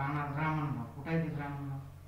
брана, బ్రాహ్మణ పుటైతి బ్రాహ్మణ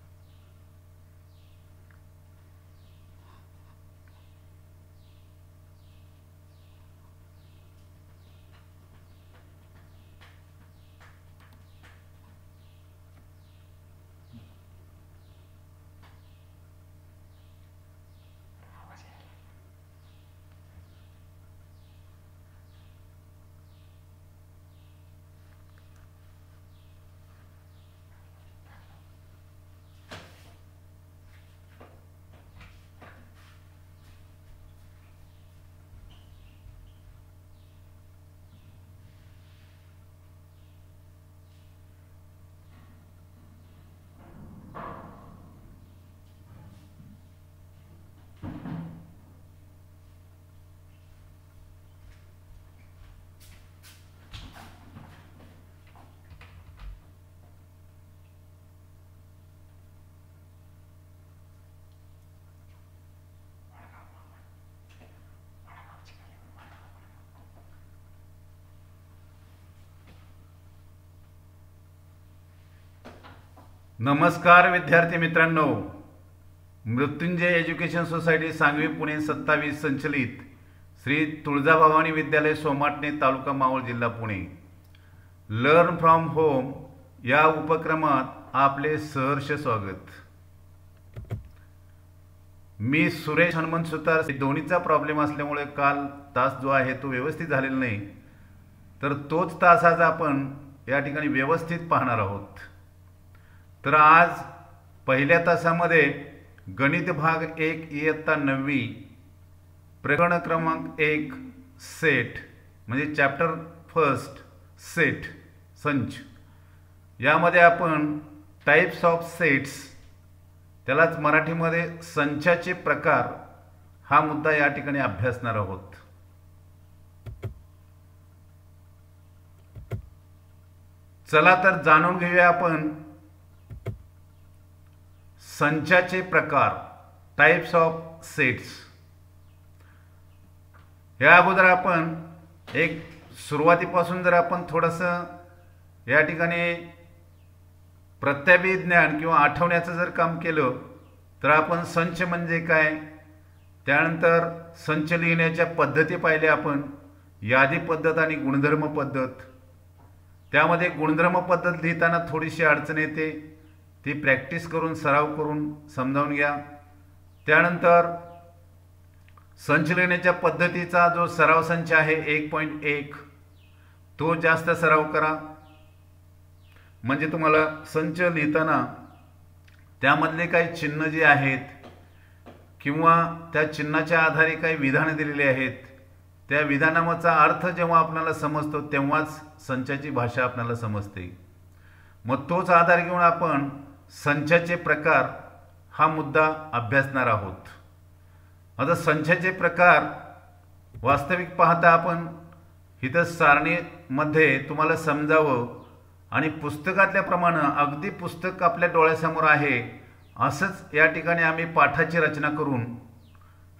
नमस्कार विद्यार्थी मित्रांनो. मृत्युंजय एज्युकेशन सोसायटी सांगवी पुणे सत्तावीस संचलित श्री तुळजाभवानी विद्यालय सोमाटणे तालुका मावळ जिल्हा पुणे. लर्न फ्रॉम होम या उपक्रमात आपले सहर्ष स्वागत. मी सुरेश हनुमंत सुतार दोन्हीचा प्रॉब्लेम असल्यामुळे काल तास जो आहे तो व्यवस्थित झालेला नाही. तर तोच तास आज आपण या ठिकाणी व्यवस्थित पाहणार आहोत. तर आज पहिल्या तासामध्ये गणित भाग एक इयत्ता नववी प्रकरण क्रमांक एक सेट म्हणजे चॅप्टर फर्स्ट सेट संच. यामध्ये आपण टाईप्स ऑफ सेट्स त्यालाच मराठीमध्ये संचाचे प्रकार हा मुद्दा या ठिकाणी अभ्यासणार आहोत. चला तर जाणून घेऊया आपण संचाचे प्रकार टाईप्स ऑफ सेट्स या अगोदर आपण एक सुरुवातीपासून जर आपण थोडंसं या ठिकाणी प्रत्याभिज्ञान ज्ञान किंवा आठवण्याचं जर काम केलं तर आपण संच म्हणजे काय? त्यानंतर संच लिहिण्याच्या पद्धती पाहिल्या आपण. यादी पद्धत आणि गुणधर्म पद्धत. त्यामध्ये गुणधर्म पद्धत लिहिताना थोडीशी अडचण येते. ती प्रॅक्टिस करून सराव करून समजावून घ्या. त्यानंतर संच लिहिण्याच्या पद्धतीचा जो सराव संच आहे एक पॉईंट एक तो जास्त सराव करा. म्हणजे तुम्हाला संच लिहिताना त्यामधले काही चिन्ह जे आहेत किंवा त्या चिन्हाच्या आधारे काही विधानं दिलेली आहेत त्या विधानामाचा अर्थ जेव्हा आपल्याला समजतो तेव्हाच संचाची भाषा आपल्याला समजते. मग तोच आधार घेऊन आपण संचाचे प्रकार हा मुद्दा अभ्यासणार आहोत. आता संचाचे प्रकार वास्तविक पाहता आपण इथं सारणीमध्ये तुम्हाला समजावं आणि पुस्तकातल्याप्रमाणे अगदी पुस्तक आपल्या डोळ्यासमोर आहे असंच या ठिकाणी आम्ही पाठाची रचना करून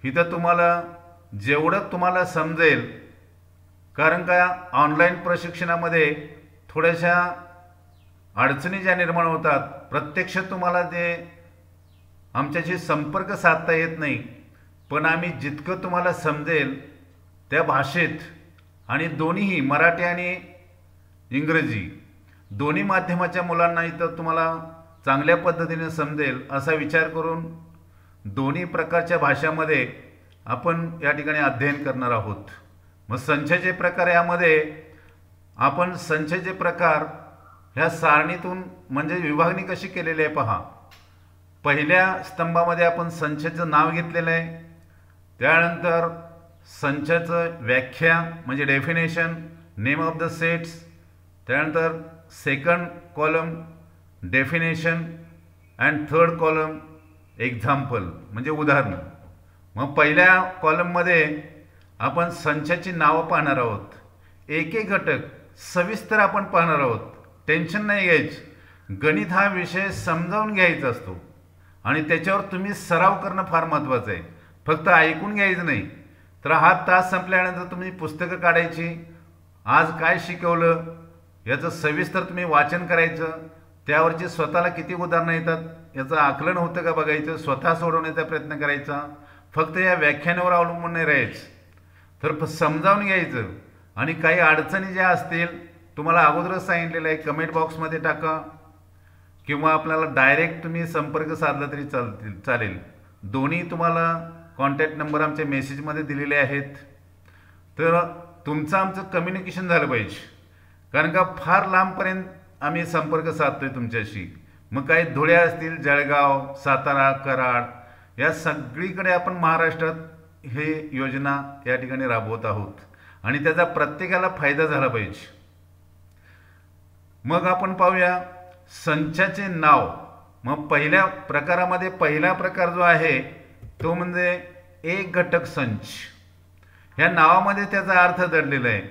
इथं तुम्हाला जेवढं तुम्हाला समजेल कारण का ऑनलाईन प्रशिक्षणामध्ये थोड्याशा अडचणी ज्या निर्माण होतात प्रत्यक्ष तुम्हाला ते आमच्याशी संपर्क साधता येत नाही. पण आम्ही जितकं तुम्हाला समजेल त्या भाषेत आणि दोन्हीही मराठी आणि इंग्रजी दोन्ही माध्यमाच्या मुलांना इथं तुम्हाला चांगल्या पद्धतीने समजेल असा विचार करून दोन्ही प्रकारच्या भाषामध्ये आपण या ठिकाणी अध्ययन करणार आहोत. मग संचाचे प्रकार यामध्ये आपण संचाचे प्रकार ह्या सारणीतून म्हणजे विभागणी कशी केलेली आहे पहा. पहिल्या स्तंभामध्ये आपण संचाचं नाव घेतलेलं आहे. त्यानंतर संचाचं व्याख्या म्हणजे definition name of the sets त्यानंतर second column definition and third column example म्हणजे उदाहरणं. मग पहिल्या कॉलममध्ये आपण संचाची नावं पाहणार आहोत. एक एक घटक सविस्तर आपण पाहणार आहोत. टेन्शन नाही घ्यायची. गणित हा विषय समजावून घ्यायचा असतो. आणि त्याच्यावर तुम्ही सराव करणं फार महत्त्वाचं आहे. फक्त ऐकून घ्यायचं नाही. तर हा तास संपल्यानंतर तुम्ही पुस्तकं काढायची. आज काय शिकवलं? याचं सविस्तर तुम्ही वाचन करायचं. त्यावरची स्वतःला किती उदाहरणं येतात? याचं आकलन होतं का बघायचं? स्वतः सोडवण्याचा प्रयत्न करायचा. फक्त या व्याख्यानावर अवलंबून नाही राहायचं. तर समजावून घ्यायचं. आणि काही अडचणी ज्या असतील तुम्हाला अगोदरच सांगितलेलं आहे कमेंट बॉक्समध्ये टाका. किंवा आपल्याला डायरेक्ट तुम्ही संपर्क साधला तरी चालतील चालेल. दोन्ही तुम्हाला कॉन्टॅक्ट नंबर आमच्या मेसेजमध्ये दिलेले आहेत. तर तुमचं आमचं कम्युनिकेशन झालं पाहिजे. कारण का फार लांबपर्यंत आम्ही संपर्क साधतोय तुमच्याशी. मग काही धुळे असतील जळगाव सातारा कराड या सगळीकडे आपण महाराष्ट्रात हे योजना या ठिकाणी राबवत आहोत. आणि त्याचा प्रत्येकाला फायदा झाला पाहिजे. मग आपण पाहूया संचाचे नाव. मग पहिल्या प्रकारामध्ये पहिला प्रकार जो आहे तो म्हणजे एक घटक संच. ह्या नावामध्ये त्याचा अर्थ दडलेला आहे.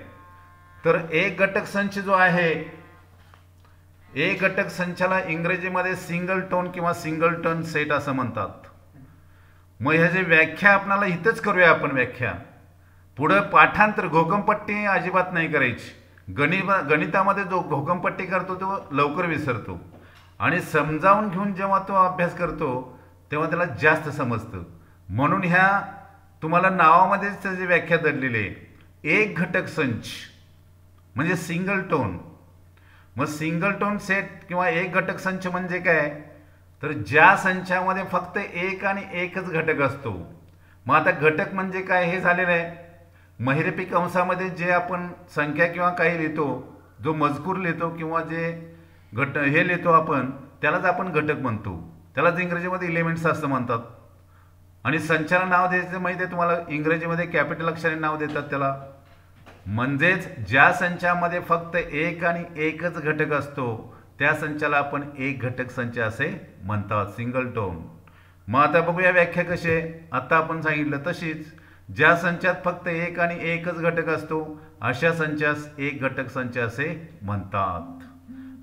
तर एक घटक संच जो आहे एक घटक संचाला इंग्रजीमध्ये सिंगल टोन किंवा सिंगल टोन सेट असं म्हणतात. मग ह्याची व्याख्या आपणाला इथंच करूया आपण व्याख्या. पुढं पाठांतर घोकमपट्टी अजिबात नाही करायची. गणित गणितामध्ये जो घोकमपट्टी करतो तो लवकर विसरतो. आणि समजावून घेऊन जेव्हा तो अभ्यास करतो तेव्हा त्याला जास्त समजतं. म्हणून ह्या तुम्हाला नावामध्येच त्याची व्याख्या दडलेली आहे. एक घटक संच म्हणजे सिंगल टोन मग सिंगल टोन सेट किंवा एक घटक संच म्हणजे काय? तर ज्या संचामध्ये फक्त एक आणि एकच घटक असतो. मग आता घटक म्हणजे काय हे झालेलं आहे. महिरेपी कंसामध्ये जे आपण संख्या किंवा काही लिहितो जो मजकूर लिहितो किंवा जे घट हे लिहितो आपण त्यालाच आपण घटक म्हणतो. त्यालाच इंग्रजीमध्ये इलेमेंट्स असं म्हणतात. आणि संचाला नाव द्यायचं माहिती आहे तुम्हाला इंग्रजीमध्ये कॅपिटल अक्षराने नाव देतात त्याला. म्हणजेच ज्या संचामध्ये फक्त एक आणि एकच घटक असतो त्या संचाला आपण एक घटक संच असे म्हणतात. Singleton. मग आता बघूया व्याख्या कशी आहे. आत्ता आपण सांगितलं तशीच. ज्या संचात फक्त एक आणि एकच घटक असतो अशा संचास एक घटक संच असे म्हणतात.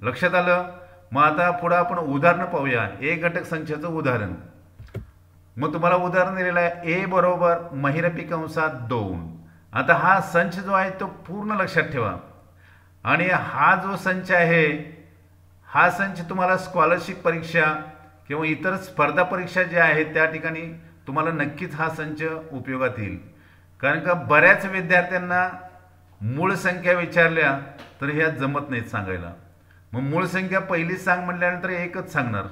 लक्षात आलं? मग आता पुढं आपण उदाहरणं पाहूया. एक घटक संचाचं उदाहरण. मग तुम्हाला उदाहरण दिलेलं आहे. ए बरोबर महिरपी कंसात दोन. आता हा संच जो आहे तो पूर्ण लक्षात ठेवा. आणि हा जो संच आहे हा संच तुम्हाला स्कॉलरशिप परीक्षा किंवा इतर स्पर्धा परीक्षा ज्या आहेत त्या ठिकाणी तुम्हाला नक्कीच हा संच उपयोगात येईल. कारण का बऱ्याच विद्यार्थ्यांना मूळ संख्या विचारल्या तर ह्या जमत नाहीत सांगायला. मग मूळ संख्या पहिलीच सांग म्हटल्यानंतर एकच सांगणार.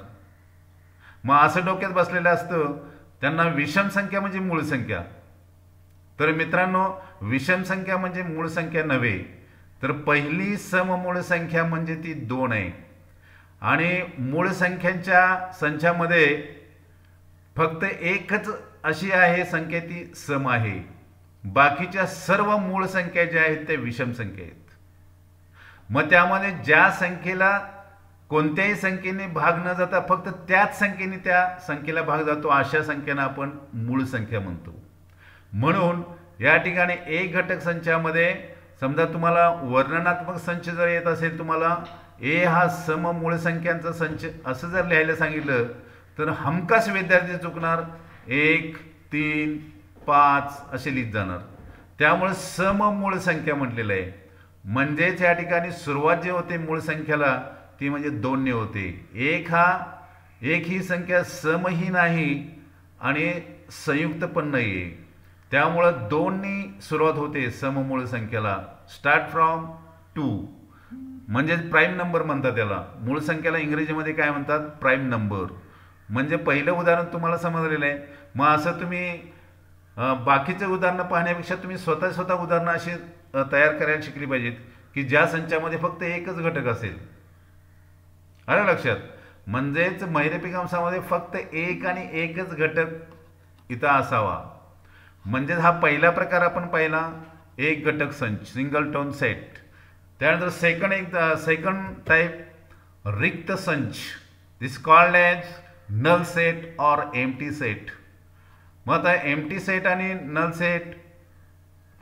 मग असं डोक्यात बसलेलं असतं त्यांना विषम संख्या म्हणजे मूळ संख्या. तर मित्रांनो विषम संख्या म्हणजे मूळ संख्या नव्हे तर पहिली सममूळ संख्या म्हणजे ती दोन आहे. आणि मूळ संख्यांच्या संचामध्ये फक्त एकच अशी आहे संख्या ती सम आहे. बाकीच्या सर्व मूळ संख्या ज्या आहेत त्या विषम संख्या आहेत. मग त्यामध्ये ज्या संख्येला कोणत्याही संख्येने भाग न जाता फक्त त्याच संख्येने त्या संख्येला भाग जातो अशा संख्येनं आपण मूळ संख्या म्हणतो. म्हणून या ठिकाणी एक घटक संचामध्ये समजा तुम्हाला वर्णनात्मक संच जर येत असेल तुम्हाला ए हा सम मूळ संख्यांचा संच असं जर लिहायला सांगितलं तर हमखास विद्यार्थी चुकणार? एक तीन पाच असे लिहित जाणार. त्यामुळे सम मूळ संख्या म्हटलेलं आहे. म्हणजेच या ठिकाणी सुरुवात जे होते मूळ संख्याला ती म्हणजे दोनने होते. एक हा एक ही संख्या समही नाही आणि संयुक्त पण नाही आहे त्यामुळं दोननी सुरुवात होते सममूळ संख्येला. स्टार्ट फ्रॉम टू म्हणजे प्राईम नंबर म्हणतात त्याला मूळ संख्येला इंग्रजीमध्ये काय म्हणतात? प्राईम नंबर म्हणजे पहिलं उदाहरण तुम्हाला समजलेलं आहे. मग असं तुम्ही बाकीचे उदाहरणं पाहण्यापेक्षा तुम्ही स्वतः स्वतः उदाहरणं अशी तयार करायला शिकली पाहिजेत की ज्या संचामध्ये फक्त एकच घटक असेल. अरे लक्षात? म्हणजेच महिरपी कंसामध्ये फक्त एक आणि एकच घटक इथं असावा. म्हणजेच हा पहिला प्रकार आपण पाहिला एक घटक संच सिंगल टोन सेट त्यानंतर सेकंड एक सेकंड टाईप रिक्त संच. This called as null set or empty set मग आता एम टी सेट आणि नल सेट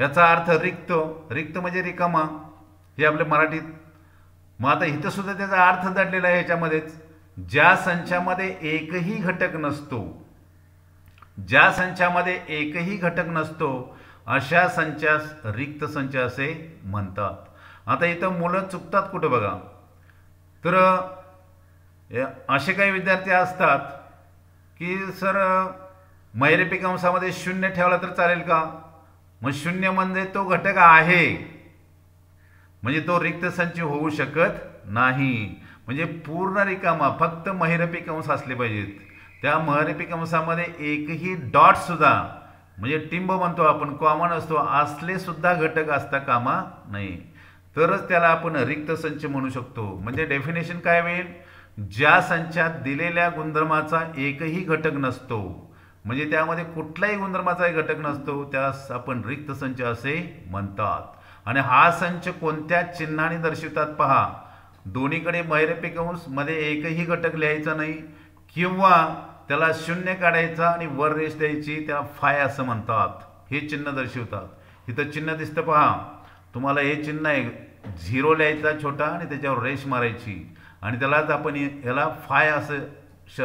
याचा अर्थ रिक्त. रिक्त म्हणजे रिकामा. हे आपल्या मराठीत. मग आता इथं सुद्धा त्याचा अर्थ दडलेला आहे ह्याच्यामध्येच ज्या संचामध्ये एकही घटक नसतो ज्या संचामध्ये एकही घटक नसतो अशा संचास रिक्त संच असे म्हणतात. आता इथं मुलं चुकतात कुठं बघा. तर असे काही विद्यार्थी असतात की सर मैरेपिक कंसामध्ये शून्य ठेवला तर चालेल का? मग शून्य म्हणजे तो घटक आहे. म्हणजे तो रिक्त संच होऊ शकत नाही. म्हणजे पूर्ण रिकामा फक्त महिरपिक अंश असले पाहिजेत. त्या महिरपिक अंशामध्ये एकही डॉट सुद्धा म्हणजे टिंब म्हणतो आपण कॉमन असतो असले सुद्धा घटक असता कामा नाही तरच त्याला आपण रिक्त संच म्हणू शकतो. म्हणजे डेफिनेशन काय होईल? ज्या संचात दिलेल्या गुणधर्माचा एकही घटक नसतो म्हणजे त्यामध्ये कुठलाही गुणधर्माचा घटक नसतो त्यास आपण रिक्त संच असे म्हणतात. आणि हा संच कोणत्या चिन्हाने दर्शवतात पहा. दोन्हीकडे मैरपिक अंशमध्ये एकही घटक लिहायचा नाही किंवा त्याला शून्य काढायचा आणि वर रेष द्यायची त्याला फाय असं म्हणतात. हे चिन्ह दर्शवतात. इथं चिन्ह दिसतं पहा. तुम्हाला हे चिन्ह आहे. झिरो लिहायचा छोटा आणि त्याच्यावर रेष मारायची. आणि त्यालाच आपण याला फाय असं श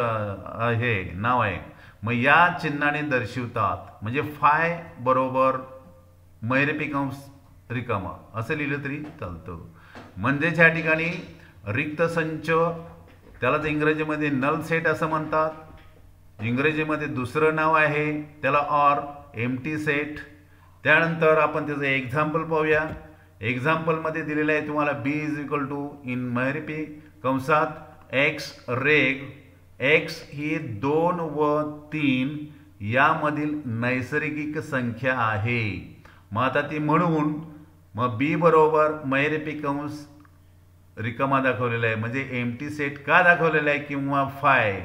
हे नाव आहे. मग या चिन्हाने दर्शवतात. म्हणजे फाय बरोबर मैरपिक कंस रिकामा. असं लिहिलं तरी चालतं. म्हणजेच ह्या ठिकाणी रिक्त संच त्यालाच इंग्रजीमध्ये नल सेट असं म्हणतात. इंग्रजीमध्ये दुसरं नाव आहे त्याला ऑर एम टी सेट. त्यानंतर आपण त्याचं एक्झाम्पल पाहूया. एक्झाम्पलमध्ये दिलेलं आहे तुम्हाला B is equal to in मैरिपी कंसात एक्स रेग एक्स ही दोन व तीन यामधील नैसर्गिक संख्या आहे. मग आता ती म्हणून मग बी बरोबर मैरेपी कंस रिकामा दाखवलेला आहे. म्हणजे एम टी सेट का दाखवलेला आहे किंवा फाय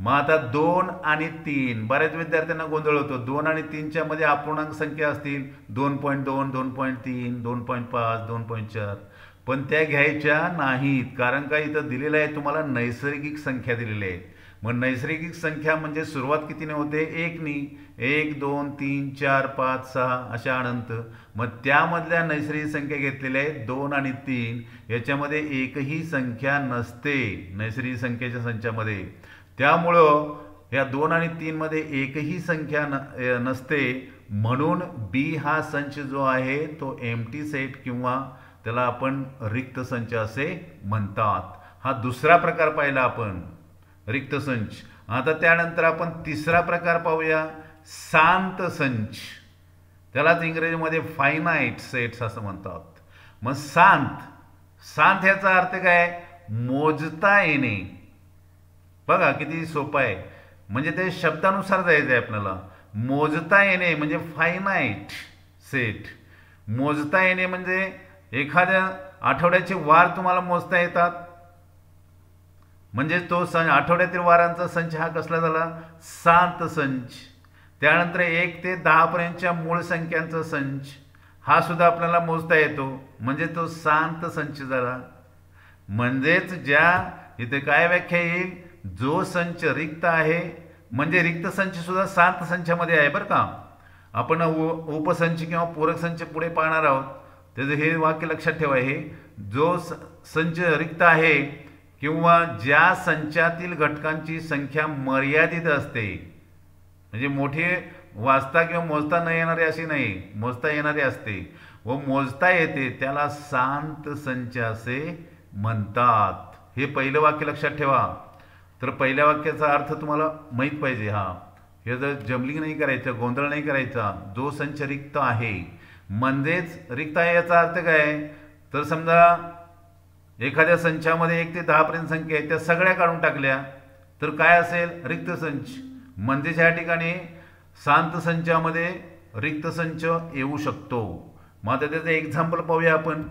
मग आता दोन आणि तीन. बऱ्याच विद्यार्थ्यांना गोंधळ होतो. दोन आणि तीनच्या मध्ये अपूर्णांक संख्या असतील. दोन पॉईंट दोन दोन पॉईंट तीन दोन पॉईंट पाच दोन पॉईंट चार. पण त्या घ्यायच्या नाहीत. कारण का इथं दिलेलं आहे तुम्हाला नैसर्गिक संख्या दिलेल्या आहेत मग नैसर्गिक संख्या म्हणजे सुरुवात कितीने होते? एकनी. एक दोन तीन चार पाच सहा अशा अनंत. मग त्यामधल्या नैसर्गिक संख्या घेतलेल्या आहेत दोन आणि तीन. याच्यामध्ये एकही संख्या नसते नैसर्गिक संख्येच्या संचामध्ये. त्यामुळं या दोन आणि तीनमध्ये एकही संख्या न नसते. म्हणून बी हा संच जो आहे तो एम टी सेट किंवा त्याला आपण रिक्त संच असे म्हणतात. हा दुसरा प्रकार पाहिला आपण रिक्त संच. आता त्यानंतर आपण तिसरा प्रकार पाहूया शांत संच. त्यालाच इंग्रजीमध्ये फायनाईट सेट्स असं म्हणतात. मग शांत शांत ह्याचा अर्थ काय? मोजता येणे. बघा किती सोपं आहे. म्हणजे ते शब्दानुसार जायचं आहे आपल्याला. मोजता येणे म्हणजे फायनाईट सेट मोजता येणे म्हणजे एखाद्या आठवड्याचे वार तुम्हाला मोजता येतात? म्हणजे तो सं आठवड्यातील वारांचा संच हा कसला झाला? सात संच. त्यानंतर एक ते दहापर्यंतच्या मूळ संख्यांचा संच. हा सुद्धा आपल्याला मोजता येतो. म्हणजे तो शांत संच झाला. म्हणजेच ज्या इथे काय व्याख्या येईल? जो संच रिक्त आहे म्हणजे रिक्त संच सुद्धा शांत संचामध्ये आहे बरं का? आपण उ- उपसंच किंवा पूरक संच पुढे पाहणार आहोत. त्याचं हे वाक्य लक्षात ठेवा हे जो स- संच रिक्त आहे किंवा ज्या संचातील घटकांची संख्या मर्यादित असते म्हणजे मोठे वाचता किंवा मोजता न येणारी अशी नाही मोजता येणारी असते व मोजता येते त्याला शांत संच असे म्हणतात. हे पहिलं वाक्य लक्षात ठेवा. तर पहिल्या वाक्याचा अर्थ तुम्हाला माहीत पाहिजे हा. हे जर जमलिंग नाही करायचं गोंधळ नाही करायचा जो संच रिक्त आहे म्हणजेच रिक्त आहे याचा अर्थ काय तर समजा एखाद्या संचामध्ये एक ते दहापर्यंत संख्या आहे त्या सगळ्या काढून टाकल्या तर काय असेल? रिक्त संच. म्हणजेच या ठिकाणी शांत संचामध्ये रिक्त संच येऊ शकतो. मग आता त्याचं एक्झाम्पल पाहूया आपण.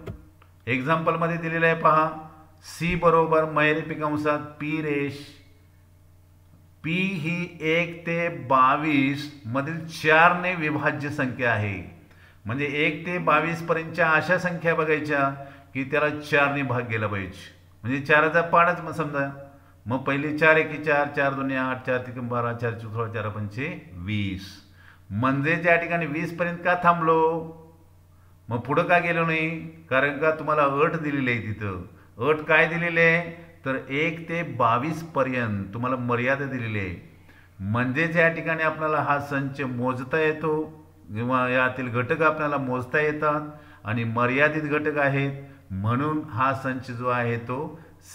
एक्झाम्पलमध्ये दिलेलं आहे पहा. सी बरोबर मैरेपिक पिकांसात पी रेश पी ही एक ते बावीस मधील चारने विभाज्य संख्या आहे. म्हणजे एक ते बावीस पर्यंतच्या अशा संख्या बघायच्या की त्याला चारने भाग गेला पाहिजे. म्हणजे चाराचा पाडच मग समजा. मग पहिले चार एकी चार चार दोन्ही आठ चार तिकडे बारा चार सोळा चार पंचे वीस. म्हणजे ज्या ठिकाणी वीसपर्यंत का थांबलो? मग पुढं का गेलो नाही? कारण का तुम्हाला अट दिलेली आहे तिथं. अट काय दिलेली आहे? तर एक ते बावीसपर्यंत तुम्हाला मर्यादा दिलेली आहे. म्हणजे ज्या ठिकाणी आपल्याला हा संच मोजता येतो किंवा यातील घटक आपल्याला मोजता येतात आणि मर्यादित घटक आहेत. म्हणून हा संच जो आहे तो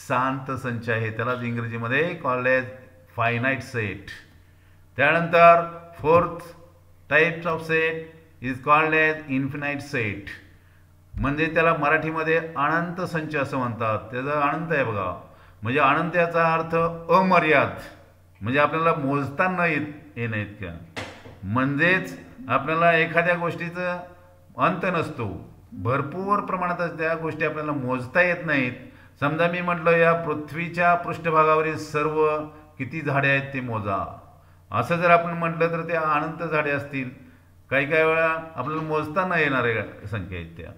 शांत संच आहे. त्यालाच इंग्रजीमध्ये कॉलेज फायनाईट सेट त्यानंतर fourth types of set is called as infinite set म्हणजे त्याला मराठीमध्ये अनंत संच असं म्हणतात. त्याचा अनंत आहे बघा. म्हणजे अनंत याचा अर्थ अमर्याद. म्हणजे आपल्याला मोजता न येत येणं इतक्या म्हणजेच आपल्याला एखाद्या गोष्टीचं अंत नसतो. भरपूर प्रमाणात त्या गोष्टी आपल्याला मोजता येत नाहीत. समजा मी म्हटलं या पृथ्वीच्या पृष्ठभागावरील सर्व किती झाडे आहेत ते मोजा. असं जर आपण म्हटलं तर ते अनंत झाडे असतील. काही काही वेळा आपल्याला मोजता न येणाऱ्या संख्या आहेत त्या.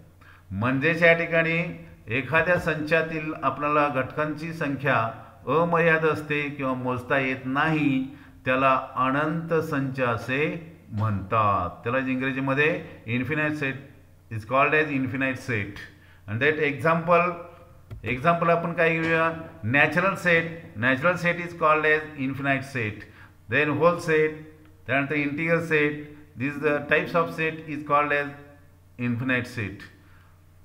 म्हणजेच या ठिकाणी एखाद्या संचातील आपल्याला घटकांची संख्या अमर्याद असते किंवा मोजता येत नाही. त्याला अनंत संच असे म्हणतात. त्याला इंग्रजीमध्ये infinite set is called as infinite set and that example example आपण काय घेऊया? Natural set natural set is called as infinite set then whole set त्यानंतर integer set this the types of set is called as infinite set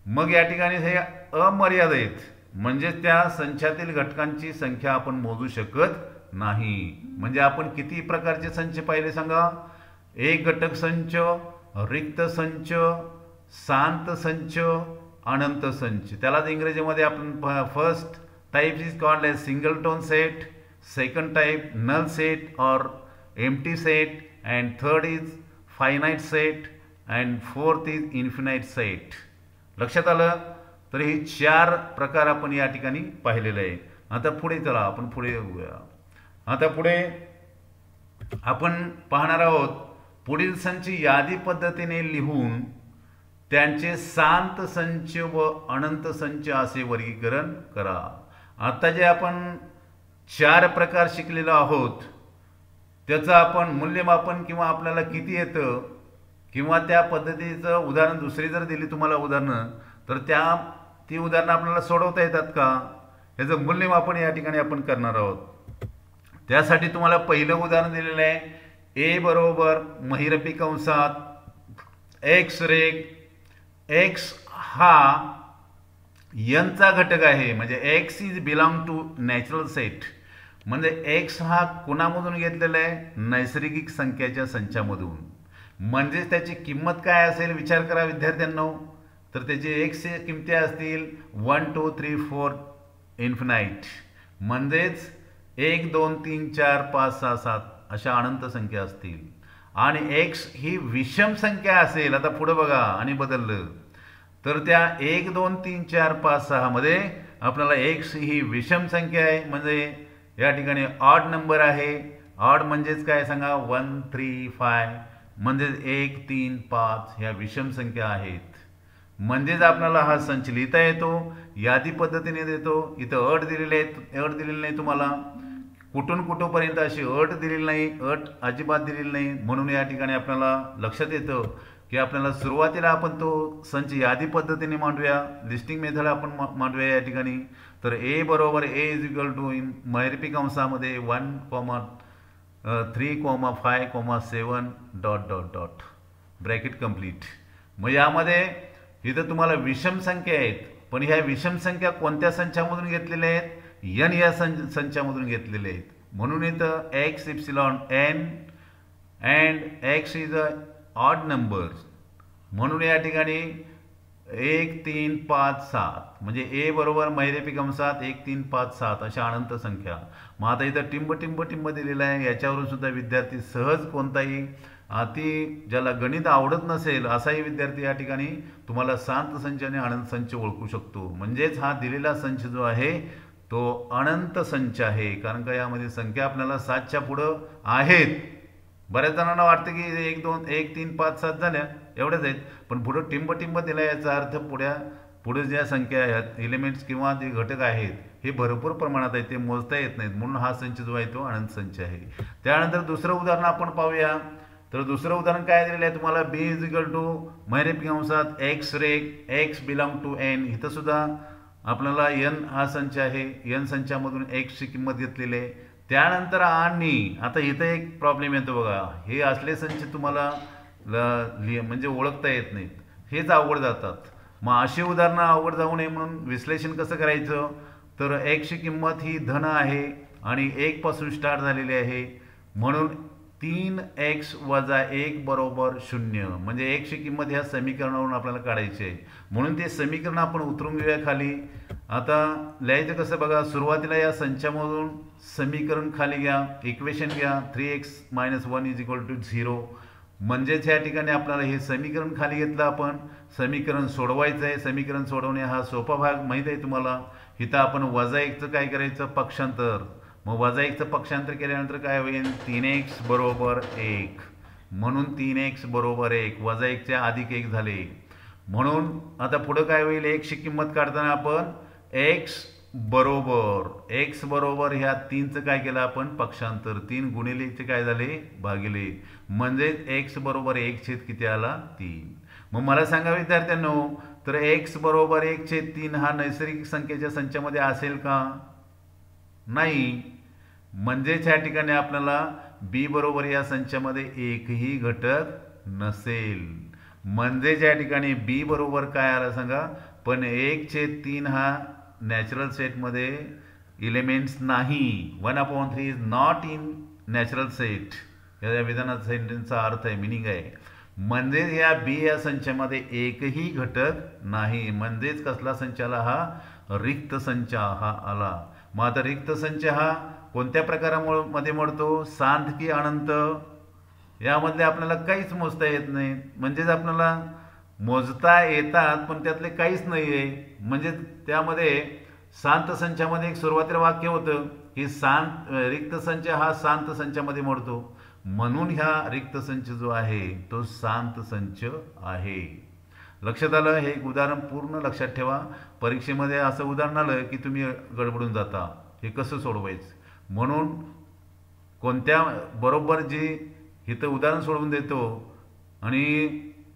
मग या ठिकाणी हे अमर्याद आहेत. म्हणजेच त्या संचातील घटकांची संख्या आपण मोजू शकत नाही. म्हणजे आपण किती प्रकारचे संच पाहिले सांगा? एक घटक संच रिक्त संच शांत संच अनंत संच त्यालाच इंग्रजीमध्ये आपण first type is called as singleton set second type null set or empty set and third is finite set and fourth is infinite set लक्षात आलं? तर हे चार प्रकार आपण या ठिकाणी पाहिलेले आहे आता पुढे चला आपण पुढे बघूया आता पुढे आपण पाहणार आहोत पुढील संच यादी पद्धतीने लिहून त्यांचे शांत संच व अनंत संच असे वर्गीकरण करा. आता जे आपण चार प्रकार शिकलेलो आहोत त्याचं आपण मूल्यमापन किंवा आपल्याला किती येतं किंवा त्या पद्धतीचं उदाहरण दुसरी जर दिली तुम्हाला उदाहरणं तर त्या ती उदाहरणं आपल्याला सोडवता येतात का? याचं मूल्यमापन या ठिकाणी आपण करणार आहोत. त्यासाठी तुम्हाला पहिलं उदाहरण दिलेलं आहे ए बरोबर महिरपी कंसात एक्स रेग एक्स हा यनचा घटक आहे म्हणजे x is belong to natural set म्हणजे एक्स हा कुणामधून घेतलेला आहे? नैसर्गिक संख्याच्या संचामधून. म्हणजेच त्याची किंमत काय असेल? विचार करा विद्यार्थ्यांनो. तर त्याचे एक्स किमती असतील one two three four infinite म्हणजेच एक दोन तीन चार पाच सहा सात अशा अनंत संख्या असतील. आणि एक्स ही विषम संख्या असेल आता पुढं बघा आणि बदललं. तर त्या एक दोन तीन चार पाच सहामध्ये आपल्याला एक्स ही विषम संख्या आहे. म्हणजे या ठिकाणी ऑड नंबर आहे. ऑड म्हणजेच काय सांगा? वन थ्री फाय म्हणजेच एक तीन पाच ह्या विषम संख्या आहेत. म्हणजेच आपल्याला हा संच लिहिता येतो यादी पद्धतीने देतो. इथं अट दिलेले आहेत अट दिलेली नाही तुम्हाला. कुठून कुठंपर्यंत अशी अट दिलेली नाही अट अजिबात दिलेली नाही. म्हणून या ठिकाणी आपल्याला लक्षात येतं की आपल्याला सुरुवातीला आपण तो संच यादी पद्धतीने मांडूया लिस्टिंग मेथड आपण मांडूया या ठिकाणी. तर ए बरोबर A is equal to in मैरपी कंसामध्ये one comma three comma five comma seven dot dot dot bracket complete मग यामध्ये इथं तुम्हाला विषम संख्या आहेत. पण ह्या विषम संख्या कोणत्या संचामधून घेतलेल्या आहेत? यन या संच संचामधून घेतलेले आहेत. म्हणून इथं x epsilon N and x is a odd number म्हणून या ठिकाणी एक तीन पाच सात. म्हणजे ए बरोबर मैरेपी कंसात एक तीन पाच सात अशा अनंत संख्या. मग आता इथं टिंब टिंब टिंब दिलेलं आहे. याच्यावरून सुद्धा विद्यार्थी सहज कोणताही अति ज्याला गणित आवडत नसेल असाही विद्यार्थी या ठिकाणी तुम्हाला शांत संच आणि अनंत संच ओळखू शकतो. म्हणजेच हा दिलेला संच जो आहे तो अनंत संच आहे. कारण का यामध्ये संख्या आपल्याला सातच्या पुढं आहेत. बऱ्याच जणांना वाटतं की एक दोन एक तीन पाच सात झाल्या. एवढ्याच आहेत. पण पुढं टिंब टिंब दिला याचा अर्थ पुढ्या पुढे ज्या संख्या आहेत एलिमेंट्स किंवा जे घटक आहेत हे भरपूर प्रमाणात आहेत. ते मोजता येत नाहीत. म्हणून हा संच जो आहे तो अनंत संच आहे. त्यानंतर दुसरं उदाहरण आपण पाहूया. तर दुसरं उदाहरण काय दिलेलं आहे तुम्हाला? बी इज इक्वल टू मैरेप कंसात एक्स रेक एक्स बिलॉंग टू एन इथं सुद्धा आपल्याला यन हा संच आहे. यन संचामधून एक्सची किंमत घेतलेली आहे. त्यानंतर आणि आता इथं एक प्रॉब्लेम येतो बघा. हे असले संच तुम्हाला ल म्हणजे ओळखता येत नाहीत. हेच अवघड जातात. मग अशी उदाहरणं अवघड जाऊ नये म्हणून विश्लेषण कसं करायचं? तर एक्सची किंमत ही धन आहे आणि एकपासून स्टार्ट झालेली आहे. म्हणून तीन एक्स वजा एक बरोबर शून्य. म्हणजे एकची किंमत ह्या समीकरणावरून आपल्याला काढायची आहे. म्हणून ते समीकरण आपण उतरून घेऊया खाली. आता लिहायचं कसं बघा सुरुवातीला या संचामधून समीकरण खाली घ्या इक्वेशन घ्या three x minus one is equal to zero म्हणजेच ह्या ठिकाणी आपल्याला हे समीकरण खाली घेतलं आपण. समीकरण सोडवायचं आहे. समीकरण सोडवणे हा सोपा भाग माहीत आहे तुम्हाला. इथं आपण वजा एकचं काय करायचं? पक्षांतर. मग वजा एकचं पक्षांतर केल्यानंतर काय होईल? तीन एक्स बरोबर एक. म्हणून तीन एक्स बरोबर एक. वजा एकच्या अधिक एक झाले. म्हणून आता पुढं काय होईल? एकची किंमत काढताना आपण एक्स बरोबर. एक्स बरोबर ह्या तीनचं काय केलं आपण? पक्षांतर. तीन गुणिलेचे काय झाले? भागिले. म्हणजेच एक्स बरोबर एक छेद किती आला? तीन. मग मला सांगा विद्यार्थ्यांनो तर एक्स बरोबर एक छेद तीन हा नैसर्गिक संख्येच्या संचामध्ये असेल का? नाही. म्हणजेच या ठिकाणी आपल्याला बी बरोबर या संचामध्ये एकही घटक नसेल. म्हणजेच या ठिकाणी बी बरोबर काय आलं सांगा? पण एक छेद तीन हा नॅचरल सेटमध्ये इलेमेंट्स नाही. One upon three is not in natural set या विधानाचा सेंटेन्सचा अर्थ आहे मिनिंग आहे. म्हणजेच या बी या संचामध्ये एकही घटक नाही. म्हणजेच कसला संच आला? हा रिक्त संच हा आला. मग आता रिक्त संच हा कोणत्या प्रकारामध्ये मोडतो? सांत की अनंत? यामधले आपल्याला काहीच मोजता येत नाही. म्हणजेच आपल्याला मोजता येतात पण त्यातले काहीच नाही आहे म्हणजे त्यामध्ये शांत संचामध्ये एक सुरुवातीला वाक्य होतं की शांत रिक्त संच हा शांत संचामध्ये मोडतो. म्हणून ह्या रिक्त संच जो आहे तो शांत संच आहे. लक्षात आलं? हे एक उदाहरण पूर्ण लक्षात ठेवा. परीक्षेमध्ये असं उदाहरण आलं की तुम्ही गडबडून जाता. हे कसं सोडवायचं? म्हणून कोणत्या बरोबर जी इथं उदाहरण सोडवून देतो आणि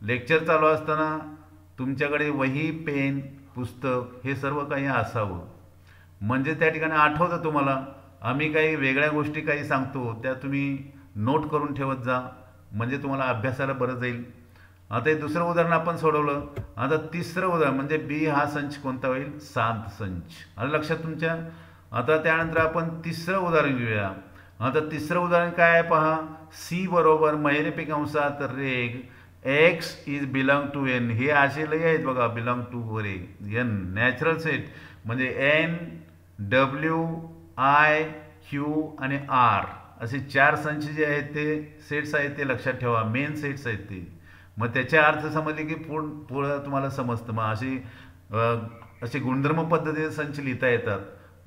लेक्चर चालू असताना तुमच्याकडे वही पेन पुस्तक हे सर्व काही असावं. म्हणजे त्या ठिकाणी आठवतं तुम्हाला आम्ही काही वेगळ्या गोष्टी काही सांगतो त्या तुम्ही नोट करून ठेवत जा म्हणजे तुम्हाला अभ्यासाला बरं जाईल. आता हे दुसरं उदाहरण आपण सोडवलं. आता तिसरं उदाहरण म्हणजे बी हा संच कोणता होईल? सात संच. आलं लक्षात तुमच्या? आता त्यानंतर आपण तिसरं उदाहरण घेऊया. आता तिसरं उदाहरण काय आहे पहा? सी बरोबर महिरेपी कंसात रेग x is belong to N हे असे लय आहेत बघा बिलॉंग टू वरे एन नॅचरल सेट म्हणजे एन डब्ल्यू आय क्यू आणि आर असे चार संच जे आहेत ते सेट्स आहेत ते लक्षात ठेवा. मेन सेट्स आहेत ते. मग त्याचे अर्थ समजले की पूर्ण पुढं तुम्हाला समजतं. मग अशी असे गुणधर्म पद्धतीने संच लिहिता येतात.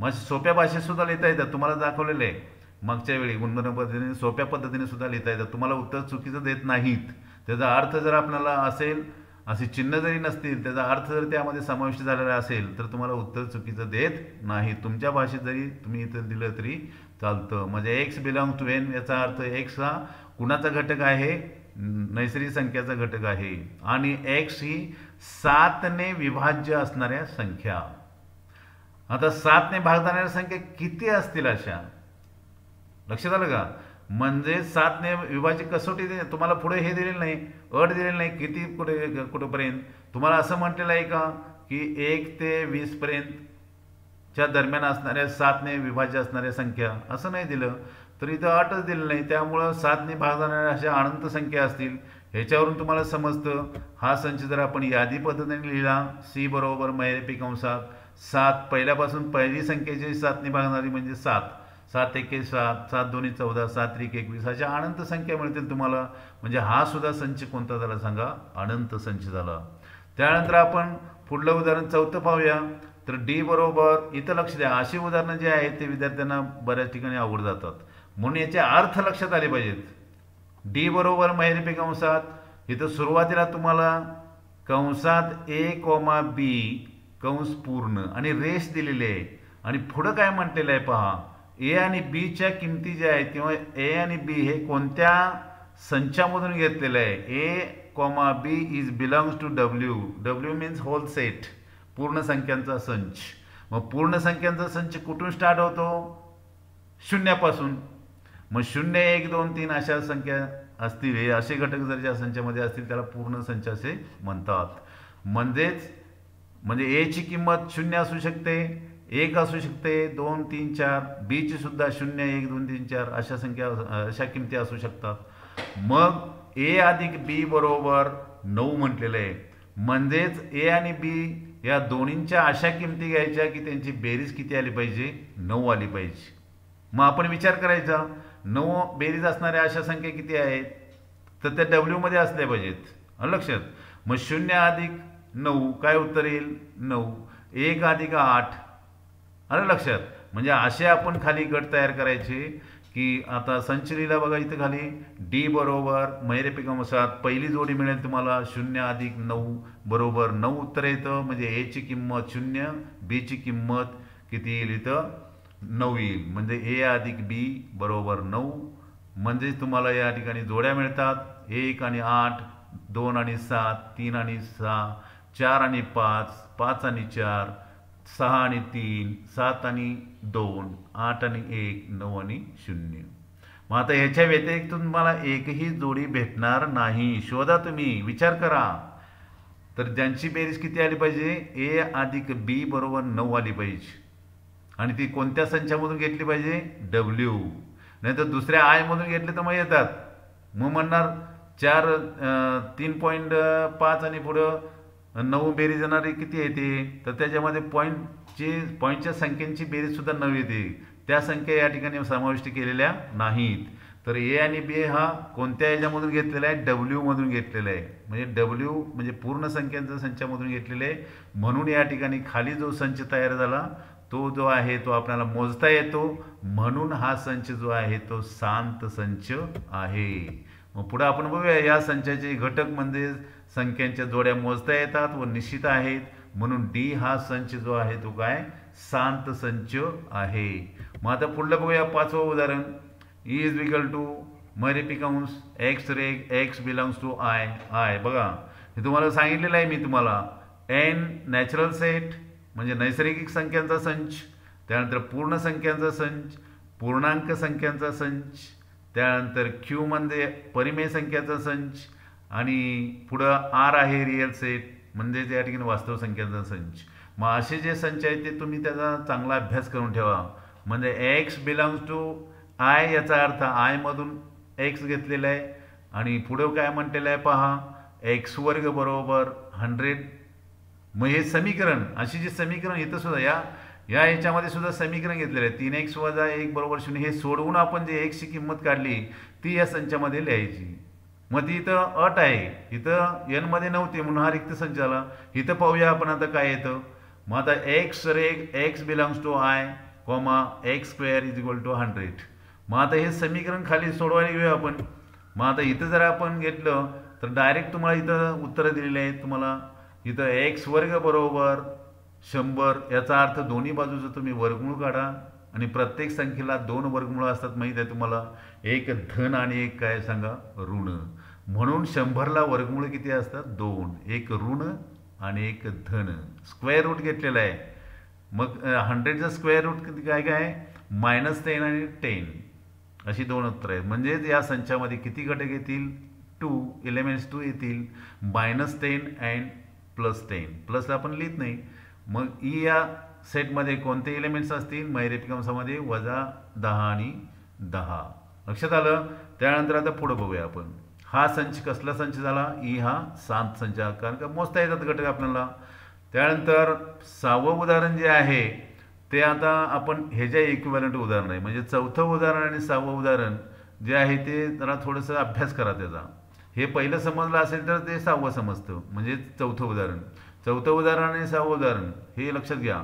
मग सोप्या भाषेत सुद्धा लिहिता येतात. तुम्हाला दाखवलेलं आहे. मागच्या वेळी गुणधर्म पद्धतीने सोप्या पद्धतीने सुद्धा लिहिता येतात. तुम्हाला उत्तर चुकीचं देत नाहीत. त्याचा अर्थ जर आपल्याला असेल असे चिन्ह जरी नसतील त्याचा अर्थ जर त्यामध्ये समाविष्ट झालेला असेल तर तुम्हाला उत्तर चुकीचं देत नाही तुमच्या भाषेत जरी तुम्ही इथं दिलं तरी चालतं. म्हणजे एक्स बिलॉंग टू एन याचा अर्थ एक्स हा कुणाचा घटक आहे? नैसर्गिक संख्याचा घटक आहे. आणि एक्स ही सातने विभाज्य असणाऱ्या संख्या. आता सातने भाग जाणाऱ्या संख्या किती असतील अशा? लक्षात आलं का? म्हणजे सातने विभाजित कसोटी तुम्हाला पुढे हे दिलेलं नाही अट दिलेलं नाही किती कुठे कुठंपर्यंत? तुम्हाला असं म्हटलेलं आहे का? की एक ते वीसपर्यंतच्या दरम्यान असणाऱ्या सातने विभाज्य असणाऱ्या संख्या. असं नाही दिलं. तर इथं अटच दिलं नाही. त्यामुळं सातने भाग जाणाऱ्या अशा अनंत संख्या असतील. ह्याच्यावरून तुम्हाला समजतं. हा संच जर आपण यादी पद्धतीने लिहिला सी बरोबर मैरेपी कंसात सात पहिल्यापासून पहिली संख्येची सातने भागणारी म्हणजे सात. सात एके सात सात दोन्ही चौदा सात त्रिक एकवीस अशा अनंत संख्या मिळतील तुम्हाला. म्हणजे हा सुद्धा संच कोणता झाला सांगा? अनंत संच झाला. त्यानंतर आपण पुढलं उदाहरण चौथं पाहूया. तर डी बरोबर इथं लक्ष द्या. अशी उदाहरणं जे आहेत ते विद्यार्थ्यांना बऱ्याच ठिकाणी आवड जातात. म्हणून याचे अर्थ लक्षात आले पाहिजेत. डी बरोबर महिरपी कंसात. इथं सुरुवातीला तुम्हाला कंसात ए कोमा बी कंस पूर्ण आणि रेस दिलेली आहे. आणि पुढं काय म्हटलेलं आहे पहा ए आणि बीच्या किमती ज्या आहेत किंवा ए आणि बी हे कोणत्या संचामधून घेतलेलं आहे? A comma B is belongs to W. W means whole set पूर्ण संख्यांचा संच. मग पूर्ण संख्यांचा संच कुठून स्टार्ट होतो? शून्यापासून. मग शून्य एक दोन तीन अशा संख्या असतील. हे असे घटक जर ज्या संचामध्ये असतील त्याला पूर्ण संच असे म्हणतात. म्हणजेच म्हणजे एची किंमत शून्य असू शकते एक असू शकते दोन तीन चार बीची सुद्धा शून्य एक दोन तीन चार अशा संख्या अशा किमती असू शकतात. मग ए अधिक बी बरोबर नऊ म्हटलेलं आहे. म्हणजेच ए आणि बी या दोन्हींच्या अशा किमती घ्यायच्या की त्यांची बेरीज किती आली पाहिजे? नऊ आली पाहिजे. मग आपण विचार करायचा नऊ बेरीज असणाऱ्या अशा संख्या किती आहेत? तर त्या डब्ल्यूमध्ये असल्या पाहिजेत. लक्षात. मग शून्य अधिक नऊ. काय उत्तर येईल? नऊ. एक अधिक आठ. आलं लक्षात? म्हणजे असे आपण खाली गट तयार करायचे की आता संचरीला बघा इथं खाली. डी बरोबर मैरेपिकानुसार पहिली जोडी मिळेल तुम्हाला शून्य अधिक नऊ बरोबर नऊ उत्तर येतं. म्हणजे एची किंमत शून्य बीची किंमत किती येईल इथं? नऊ येईल. म्हणजे ए अधिक बी बरोबर नऊ. म्हणजेच तुम्हाला या ठिकाणी जोड्या मिळतात. एक आणि आठ दोन आणि सात तीन आणि सहा. चार आणि पाच पाच आणि चार सहा आणि तीन सात आणि दोन आठ आणि एक नऊ आणि शून्य. मग आता ह्याच्या व्यतिरिक्त तुम्हाला एकही जोडी भेटणार नाही. शोधा तुम्ही विचार करा. तर ज्यांची बेरीज किती आली पाहिजे? ए अधिक बी बरोबर नऊ आली पाहिजे. आणि ती कोणत्या संचामधून घेतली पाहिजे? डब्ल्यू नाही तर दुसऱ्या आयमधून घेतले तर मग येतात. मग म्हणणार चार तीन पॉईंट पाच आणि पुढं नऊ बेरीज येणारी किती येते तर त्याच्यामध्ये पॉईंटची पॉईंटच्या संख्येची बेरीजसुद्धा नऊ येते. त्या संख्या या ठिकाणी समाविष्ट केलेल्या नाहीत. तर ए आणि बी हा कोणत्या याच्यामधून घेतलेला आहे? डब्ल्यूमधून घेतलेला आहे. म्हणजे डब्ल्यू म्हणजे पूर्ण संख्यांचा संचामधून घेतलेलं आहे. म्हणून या ठिकाणी खाली जो संच तयार झाला तो जो आहे तो आपल्याला मोजता येतो. म्हणून हा संच जो आहे तो शांत संच आहे. मग पुढं आपण बघूया या संचाचे घटक म्हणजे संख्यांच्या जोड्या मोजता येतात व निश्चित आहेत. म्हणून डी हा संच जो आहे तो काय? शांत संच आहे. मग आता पुढलं बघूया पाचवं उदाहरण. ई इज विकल टू मरेपिकाउंस x ray x belongs to I I बघा. हे तुम्हाला सांगितलेलं आहे मी तुम्हाला. एन नॅचरल सेट म्हणजे नैसर्गिक संख्यांचा संच त्यानंतर पूर्ण संख्यांचा संच पूर्णांक संख्यांचा संच त्यानंतर क्यू म्हणजे परिमेय संख्याचा संच आणि पुढं आर आहे रिअल सेट म्हणजे या ठिकाणी वास्तव संख्यांचा संच. मग असे जे संच आहेत ते तुम्ही त्याचा चांगला अभ्यास करून ठेवा. म्हणजे एक्स बिलॉंग्स टू आय याचा अर्थ आयमधून एक्स घेतलेला आहे. आणि पुढं काय म्हटलेलं आहे पहा एक्स वर्ग बरोबर हंड्रेड मग हे समीकरण अशी जी समीकरण इथं सुद्धा या या याच्यामध्ये सुद्धा समीकरण घेतलेलं आहे. तीन एक्स वजा एक बरोबर शून्य हे सोडवून आपण जे एक्सची किंमत काढली ती या संचामध्ये लिहायची. मग ती इथं अट आहे. इथं एनमध्ये नव्हती म्हणून हा रिक्त संच आला इथं पाहूया आपण आता काय येतं. मग आता x ray x belongs to I comma x square is equal to hundred मग आता हे समीकरण खाली सोडवायला घेऊया आपण. मग आता इथं जर आपण घेतलं तर डायरेक्ट तुम्हाला इथं उत्तरं दिलेली आहेत तुम्हाला. इथं एक्स वर्ग बरोबर शंभर याचा अर्थ दोन्ही बाजूचं तुम्ही वर्गमूळ काढा. आणि प्रत्येक संख्येला दोन वर्गमूळ असतात माहीत आहे तुम्हाला. एक धन आणि एक काय सांगा ऋण. म्हणून शंभरला वर्गमूळ किती असतात? दोन. एक ऋण आणि एक धन. स्क्वेअर रूट घेतलेला आहे. मग हंड्रेडचा स्क्वेअर रूट किती काय काय? मायनस टेन आणि टेन. अशी दोन उत्तर आहेत. म्हणजेच या संचामध्ये किती घटक येतील? टू. एलिमेंट्स टू येतील. Minus ten and plus ten. Plus आपण लिहित नाही. मग ई या सेटमध्ये कोणते एलिमेंट्स असतील? मैरेपिकांसामध्ये वजा दहा आणि दहा. लक्षात आलं? त्यानंतर आता पुढं बघूया आपण. हा संच कसला संच झाला? ई हा सात संच कारण का मोजता येतात घटक आपल्याला. त्यानंतर सहावं उदाहरण जे आहे ते आता आपण हे जे इक्विवलंट उदाहरण आहे म्हणजे चौथं उदाहरण आणि सहावं उदाहरण जे आहे ते जरा थोडंसं अभ्यास करा त्याचा. हे पहिलं समजलं असेल तर ते सहावं समजतं म्हणजे चौथं उदाहरण. चौथं उदाहरण आणि सहावं उदाहरण हे लक्षात घ्या.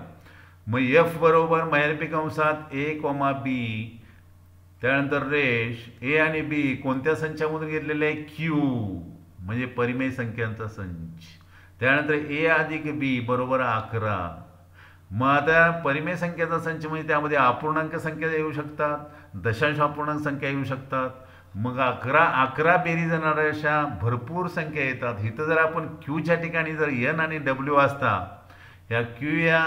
मग एफ बरोबर मैरपी कंसात ए कॉमा बी त्यानंतर रेश ए आणि बी कोणत्या संचामधून घेतलेले आहे? क्यू म्हणजे परिमेय संख्यांचा संच. त्यानंतर ए अधिक बी बरोबर अकरा. मग आता परिमेय संख्येचा संच म्हणजे त्यामध्ये अपूर्णांक संख्या येऊ शकतात दशांश अपूर्णांक संख्या येऊ शकतात. मग अकरा अकरा बेरी जाणाऱ्या अशा भरपूर संख्या येतात. इथं जर आपण क्यूच्या ठिकाणी जर एन आणि डब्ल्यू असता या क्यू या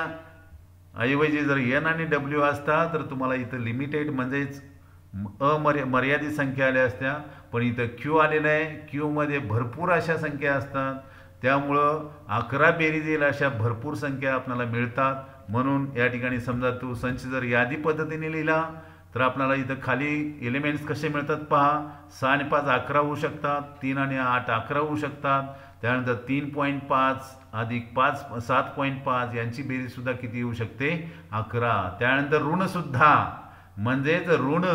ऐवजी जर एन आणि डब्ल्यू असता तर तुम्हाला इथं लिमिटेड म्हणजेच अमर्या मर्यादित संख्या आल्या असत्या पण इथं क्यू आलेलं आहे. क्यूमध्ये भरपूर अशा संख्या असतात. त्यामुळं अकरा बेरीज अशा भरपूर संख्या आपल्याला मिळतात. म्हणून या ठिकाणी समजा तू संच जर यादी पद्धतीने लिहिला तर आपल्याला इथं खाली एलिमेंट्स कसे मिळतात पहा. सहा आणि पाच अकरा होऊ शकतात. तीन आणि आठ अकरा होऊ शकतात. त्यानंतर तीन पॉईंट पाच अधिक पाच सात पॉईंट पाच यांची बेरीजसुद्धा किती येऊ शकते? अकरा. त्यानंतर ऋणसुद्धा. म्हणजेच ऋण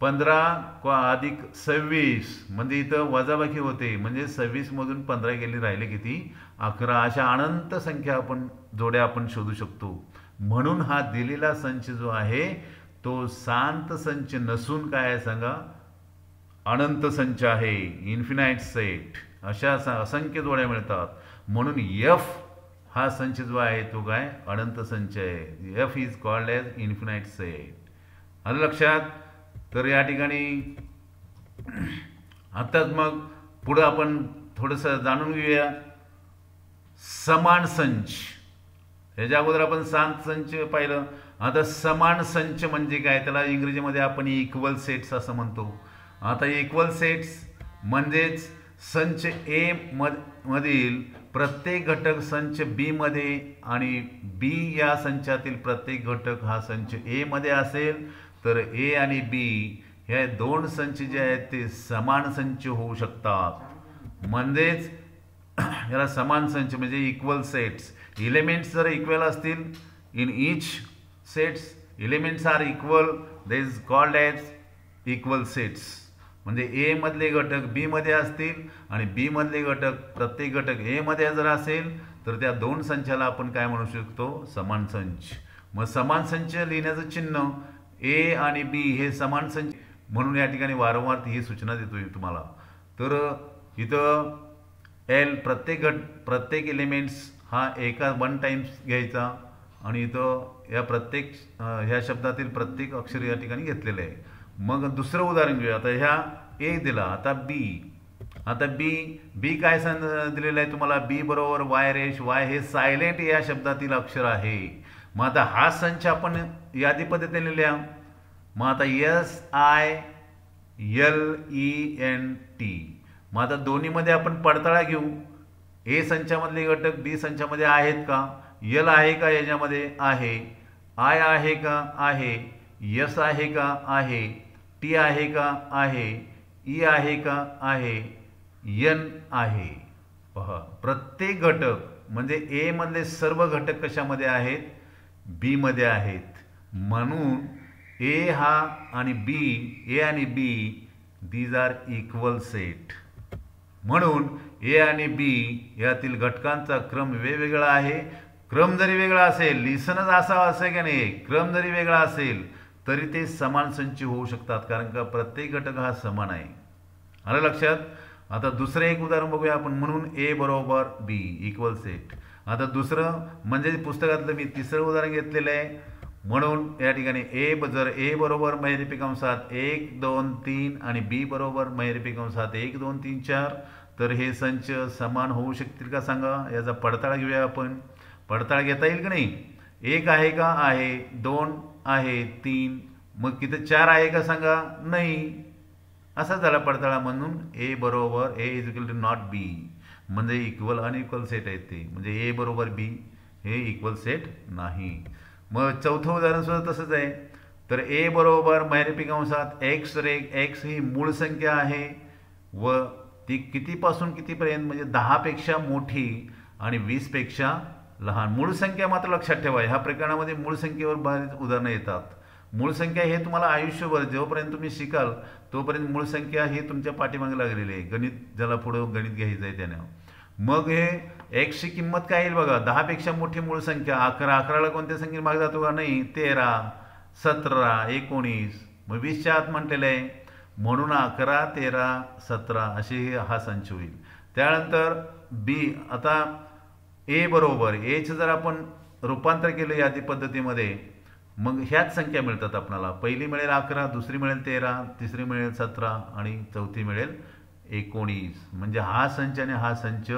पंधरा क अधिक सव्वीस म्हणजे इथं वजाबाकी होते. म्हणजे सव्वीसमधून पंधरा गेली राहिले किती? अकरा. अशा अनंत संख्या आपण जोड्या आपण शोधू शकतो. म्हणून हा दिलेला संच जो आहे तो शांत संच नसून काय आहे सांगा? अनंत संच आहे. इन्फिनाईट सेट अशा असंख्य जोड्या मिळतात. म्हणून यफ हा संच जो आहे तो काय? अनंत संच आहे. F is called as infinite set आलं लक्षात? तर या ठिकाणी आत्ताच मग पुढं आपण थोडंसं जाणून घेऊया. समान संच. ह्याच्या अगोदर आपण सांत संच पाहिलं. आता समान संच म्हणजे काय? त्याला इंग्रजीमध्ये आपण इक्वल सेट्स असं म्हणतो. आता इक्वल सेट्स म्हणजेच संच ए मध मधील प्रत्येक घटक संच बी मध्ये आणि बी या संचातील प्रत्येक घटक हा संच ए मध्ये असेल. तर ए आणि बी हे दोन संच जे आहेत ते समान संच होऊ शकतात. म्हणजेच याला समान संच म्हणजे इक्वल सेट्स इलेमेंट्स जर इक्वल असतील in each sets elements are equal they is called as equal sets म्हणजे ए मधले घटक बी मध्ये असतील आणि बी मधले घटक प्रत्येक घटक ए मध्ये जर असेल तर त्या दोन संचाला आपण काय म्हणू शकतो? समान संच. मग समान संच लिहिण्याचं चिन्ह ए आणि बी हे समान संच म्हणून या ठिकाणी वारंवार ही सूचना देतोय तुम्हाला. तर इथं एल प्रत्येक गट प्रत्येक एलिमेंट्स हा एका वन टाइम्स घ्यायचा आणि इथं या प्रत्येक ह्या शब्दातील प्रत्येक अक्षर या ठिकाणी घेतलेलं आहे. मग दुसरं उदाहरण घेऊया. आता ह्या ए दिला आता बी आता बी बी काय सांग दिलेलं आहे तुम्हाला? बी बरोबर वाय रेश वाय हे सायलेंट या शब्दातील अक्षर आहे. मग आता हा संच आपण यादी पद्धतीने लिहा. मग आता S I L E N T. मग आता दोन्हीमध्ये आपण पडताळा घेऊ. ए संचामधले घटक बी संचामध्ये आहेत का? यल आहे का? याच्यामध्ये आहे. आय आहे का? आहे. यस आहे का? आहे. टी आहे का? आहे. ई आहे का? आहे. यन आहे. पहा प्रत्येक घटक म्हणजे एमधले सर्व घटक कशामध्ये आहेत? बीमध्ये आहेत. म्हणून ए हा आणि बी ए आणि B these are equal set म्हणून ए आणि बी यातील घटकांचा क्रम वेगवेगळा आहे. क्रम जरी वेगळा असेल लिसनच असा असे की नाही क्रम जरी वेगळा असेल तरी ते समान संच होऊ शकतात कारण का प्रत्येक घटक हा समान आहे. आलं लक्षात? आता दुसरं एक उदाहरण बघूया आपण. म्हणून ए बरोबर बी इक्वल सेट आता दुसरं म्हणजे पुस्तकातलं मी तिसरं उदाहरण घेतलेलं आहे. म्हणून या ठिकाणी ए ब- जर ए बरोबर मैरिपी कंसात एक दोन तीन आणि बी बरोबर मैरिपी कंसात एक दोन तीन चार तर हे संच समान होऊ शकतील का सांगा? याचा पडताळा घेऊया आपण. पडताळा घेता येईल का नाही? एक आहे का? आहे. दोन आहे. तीन. मग तिथं चार आहे का सांगा? नाही. असा झाला पडताळा म्हणून ए बरोबर A is equal to not B म्हणजे इक्वल अनइक्वल सेट आहेत ते. म्हणजे ए बरोबर बी हे इक्वल सेट नाही. मग चौथं उदाहरण सुद्धा तसंच आहे. तर ए बरोबर मैरपी कंसात एक्स रे एक्स ही मूळ संख्या आहे व ती कितीपासून कितीपर्यंत? म्हणजे दहापेक्षा मोठी आणि वीसपेक्षा लहान. मूळ संख्या मात्र लक्षात ठेवा. ह्या प्रकरणामध्ये मूळ संख्येवर बरीच उदाहरणं येतात. मूळ संख्या हे तुम्हाला आयुष्यभर जोपर्यंत तुम्ही शिकाल तोपर्यंत मूळ संख्या ही तुमच्या पाठीमागे लागलेली आहे. गणित ज्याला पुढं गणित घ्यायचं आहे त्यानं. मग हे एक्सची किंमत काय येईल बघा? दहापेक्षा मोठी मूळ संख्या अकरा. अकराला कोणत्या संख्येने भाग जातो का? नाही. तेरा सतरा एकोणीस. मग वीसच्या आत म्हटलेलं आहे. म्हणून अकरा तेरा सतरा असे हे हा संच होईल. त्यानंतर बी आता ए बरोबर. एचं जर आपण रूपांतर केलं यादी पद्धतीमध्ये मग ह्याच संख्या मिळतात आपणाला पहिली मिळेल अकरा दुसरी मिळेल तेरा तिसरी मिळेल सतरा आणि चौथी मिळेल एकोणीस. म्हणजे हा संच आणि हा संच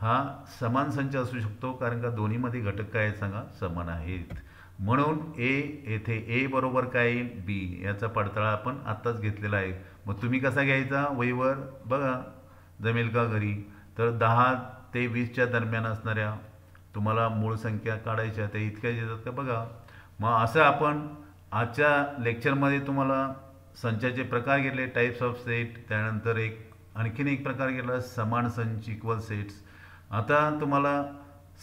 हा समान संच असू शकतो कारण का दोन्हीमध्ये घटक काय आहेत सांगा? समान आहेत. म्हणून ए येथे ए बरोबर काय? येईल बी याचा पडताळा आपण आत्ताच घेतलेला आहे. मग तुम्ही कसा घ्यायचा? वहीवर? बघा. जमेल का घरी? तर दहा ते वीसच्या दरम्यान असणाऱ्या तुम्हाला मूळ संख्या काढायच्या त्या इतक्या येतात का? बघा. मग असं आपण आजच्या लेक्चरमध्ये तुम्हाला संचाचे प्रकार घेतले टाईप्स ऑफ सेट त्यानंतर एक आणखीन एक प्रकार केला समान संच इक्वल सेट्स आता तुम्हाला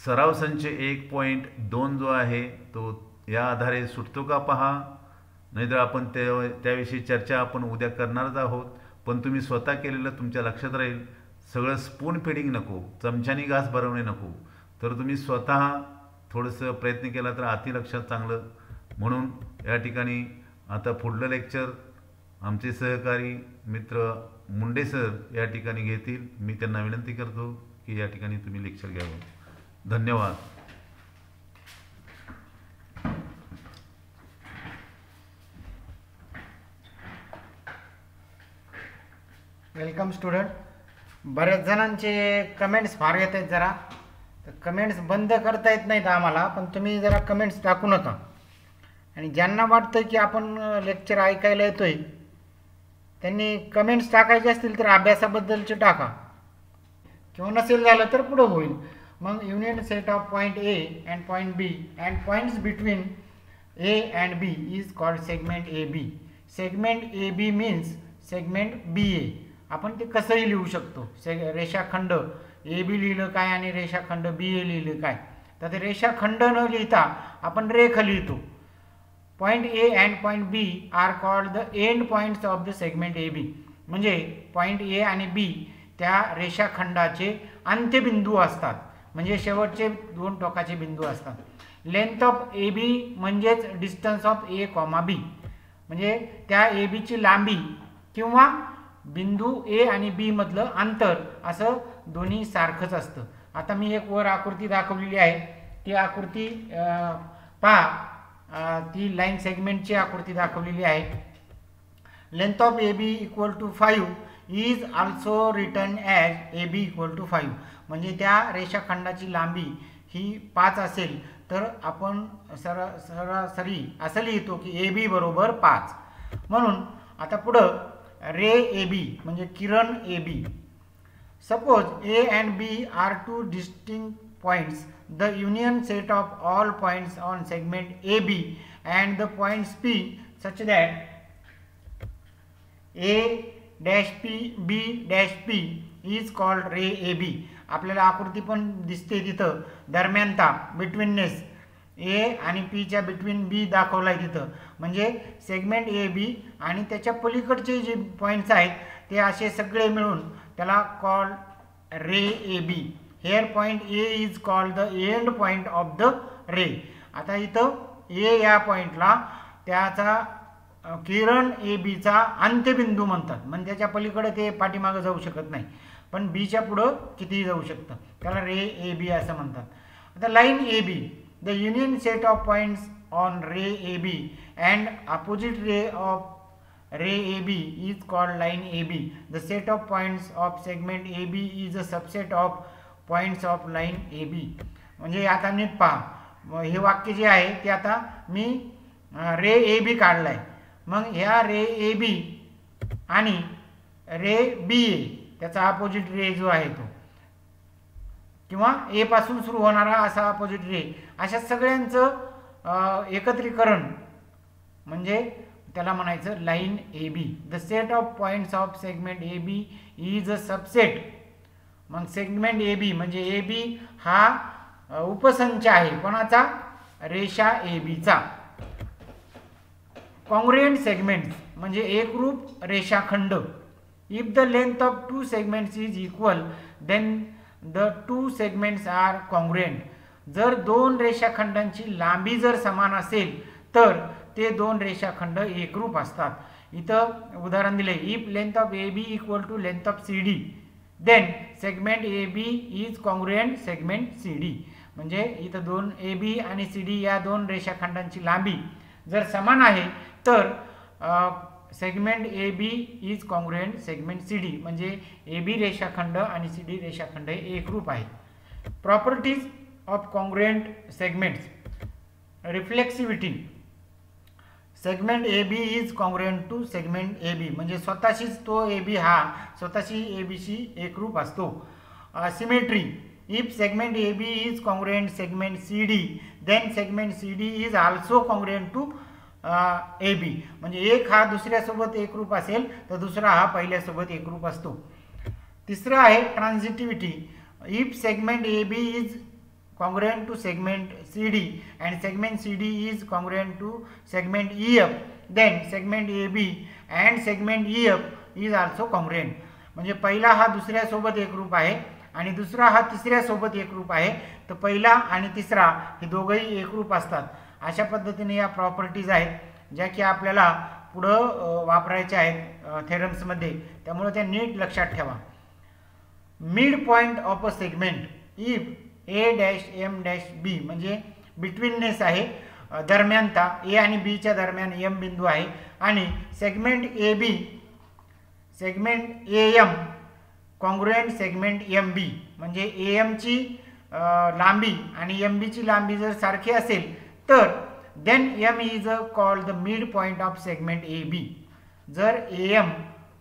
सराव संच एक पॉईंट दोन जो आहे तो या आधारे सुटतो का पहा? नाहीतर आपण त्या त्याविषयी चर्चा आपण उद्या करणारच आहोत. पण तुम्ही स्वतः केलेलं तुमच्या लक्षात राहील. सगळं स्पून फिडिंग नको चमच्यानी घास भरवणे नको. तर तुम्ही स्वतः थोडंसं प्रयत्न केला तर अति लक्षात चांगलं. म्हणून या ठिकाणी आता पुढलं लेक्चर आमचे सहकारी मित्र मुंडे सर या ठिकाणी घेतील. मी त्यांना विनंती करतो की या ठिकाणी तुम्ही लेक्चर घ्यावं. धन्यवाद. वेलकम स्टुडंट बऱ्याच जणांचे कमेंट्स फार येत आहेत जरा. तर कमेंट्स बंद करता येत नाहीत आम्हाला पण तुम्ही जरा कमेंट्स टाकू नका. आणि ज्यांना वाटतं की आपण लेक्चर ऐकायला येतोय त्यांनी कमेंट्स टाकायचे असतील तर अभ्यासाबद्दलचे टाका. किंवा नसेल झालं तर पुढं होईल. मग union set of point A and point B and points between A and B is called segment A B segment A B means segment B A आपण ते कसंही लिहू शकतो. से रेषाखंड ए बी लिहिलं काय आणि रेषाखंड बी ए लिहिलं काय. तर ते रेषाखंड न लिहिता आपण रेख लिहितो. Point A and point B are called the end points of the segment A B म्हणजे पॉईंट ए आणि बी त्या रेषाखंडाचे अंत्यबिंदू असतात. म्हणजे शेवटचे दोन टोकाचे बिंदू असतात. लेंथ ऑफ ए बी म्हणजेच distance of A comma B म्हणजे त्या ए बीची लांबी किंवा बिंदू ए आणि बी मधलं अंतर असं दोन्ही सारखंच असतं. आता मी एक वर आकृती दाखवलेली आहे. ती आकृती पहा. ती लाईन सेगमेंटची आकृती दाखवलेली आहे. Length of A B equal to five is also written as A B equal to five म्हणजे त्या रेषाखंडाची लांबी ही पाच असेल तर आपण सरा सरासरी असं लिहितो की ए बी बरोबर पाच. म्हणून आता पुढं रे ए बी म्हणजे किरण A B suppose A and B are two distinct points the union set of all points on segment A B and the points P such that A dash P B dash P is called ray A B. आपल्याला आकृती पण दिसते तिथं. दरम्यानता betweenness. ए आणि पीच्या between बी दाखवला आहे तिथं. म्हणजे सेगमेंट ए बी आणि त्याच्या पलीकडचे जे पॉईंट्स आहेत ते असे सगळे मिळून त्याला call ray A B. Here point A is called the end point of the ray आता इथं ए या पॉईंटला त्याचा किरण ए बीचा अंत्यबिंदू म्हणतात. म्हणजे त्याच्या पलीकडे ते पाठीमागं जाऊ शकत नाही. पण बीच्या पुढं कितीही जाऊ शकतं. त्याला रे ए बी असं म्हणतात. आता line A B the union set of points on ray A B and opposite ray of ray A B is called line A B the set of points of segment A B is a subset of points of line A B म्हणजे आता नीट पहा. हे वाक्य जे आहे ते आता मी रे A बी काढलं आहे मग ह्या रे ए बी आणि रे बी ए त्याचा अपोजिट रे जो आहे तो. किंवा एपासून सुरू होणारा असा अपोजिट रे. अशा सगळ्यांचं एकत्रीकरण. म्हणजे त्याला म्हणायचं line A B the set of points of segment A B is a subset मग सेगमेंट ए बी म्हणजे ए बी हा उपसंच आहे. कोणाचा? रेषा ए बीचा कॉंग्रुएंट सेगमेंट्स म्हणजे एकरूप रेषाखंड. If the length of two segments is equal then the two segments are congruent जर दोन रेषाखंडांची लांबी जर समान असेल तर ते दोन रेषाखंड एकरूप असतात. इथं उदाहरण दिले if length of A B equal to length of C D then segment A B is congruent segment C D म्हणजे इथं दोन ए बी आणि सी डी या दोन रेषाखंडांची लांबी जर समान आहे तर segment A B is congruent segment C D म्हणजे ए बी रेषाखंड आणि सी डी रेषाखंड हे एकरूप आहेत. Properties of congruent segments reflexivity segment A B is congruent to segment A B म्हणजे स्वतःशीच तो ए बी हा स्वतःशी ए बीशी एकरूप असतो. Symmetry if segment A B is congruent segment C D then segment C D is also congruent to A B म्हणजे एक हा दुसऱ्यासोबत एकरूप असेल तर दुसरा हा पहिल्यासोबत एकरूप असतो. तिसरं आहे transitivity if segment A B is congruent to segment CD and segment CD is congruent to segment EF then segment AB and segment EF is also congruent. म्हणजे पहिला हा दुसऱ्यासोबत एकरूप आहे आणि दुसरा हा तिसऱ्यासोबत एकरूप आहे. तर पहिला आणि तिसरा हे दोघंही एकरूप असतात. अशा पद्धतीने या प्रॉपर्टीज आहेत ज्या की आपल्याला पुढं वापरायच्या आहेत थेरम्समध्ये त्यामुळे त्या नीट लक्षात ठेवा. Mid point of a segment if A dash M dash B म्हणजे बिटवीननेस आहे. दरम्यानता ए आणि बीच्या दरम्यान एम बिंदू आहे. आणि segment A B segment A M congruent segment M B म्हणजे ए एमची लांबी आणि एम बीची लांबी जर सारखी असेल तर then M is a called the mid point of segment A B. जर ए एम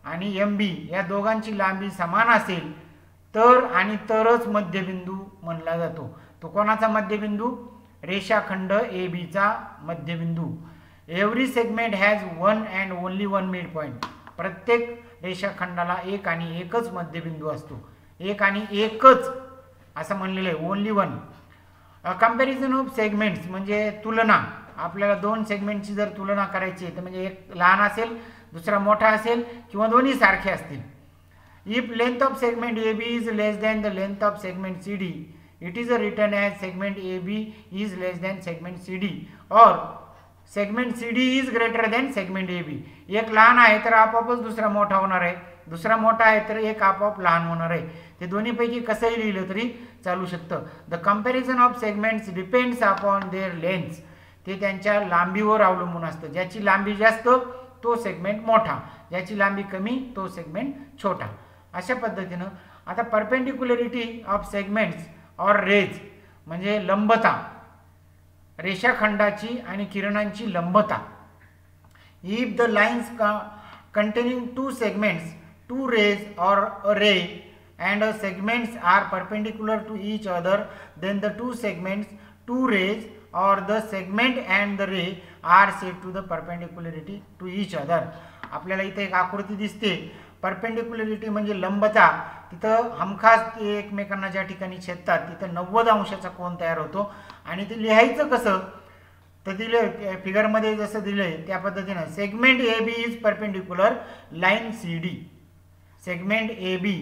आणि एम बी या दोघांची लांबी समान असेल तर आणि तरच मध्यबिंदू म्हणला जातो. तो कोणाचा मध्यबिंदू? रेषाखंड ए बीचा मध्यबिंदू. Every segment has one and only one mid point प्रत्येक रेषाखंडाला एक आणि एकच मध्यबिंदू असतो. एक आणि एकच असं म्हणलेलं आहे. Only one comparison of segments म्हणजे तुलना. आपल्याला दोन सेगमेंटची जर तुलना करायची आहे तर म्हणजे एक लहान असेल दुसरा मोठा असेल किंवा दोन्ही सारखे असतील. If length of segment A B is less than the length of segment C D it is a written as segment A B is less than segment C D or segment C D is greater than segment A B एक लहान आहे तर आपोआपच दुसरा मोठा होणार आहे. दुसरा मोठा आहे तर एक आपोआप लहान होणार आहे. ते दोन्हीपैकी कसंही लिहिलं तरी चालू शकतं. The comparison of segments depends upon their lengths ते त्यांच्या लांबीवर अवलंबून असतं. ज्याची लांबी जास्त तो सेगमेंट मोठा. ज्याची लांबी कमी तो सेगमेंट छोटा. अशा पद्धतीनं आता perpendicularity of segments or rays म्हणजे लंबता रेषाखंडाची आणि किरणांची लंबता if the lines containing two segments two rays or a ray and a segments are perpendicular to each other then the two segments two rays or the segment and the ray are set to the perpendicularity to each other आपल्याला इथे एक आकृती दिसते परपेंडिक्युलरिटी म्हणजे लंबता तिथं हमखास ते एकमेकांना ज्या ठिकाणी छेदतात तिथं नव्वद अंशाचा कोन तयार होतो. आणि ते लिहायचं कसं? तर दिलं फिगरमध्ये जसं दिलंय त्या पद्धतीनं segment A B is perpendicular line C D segment A B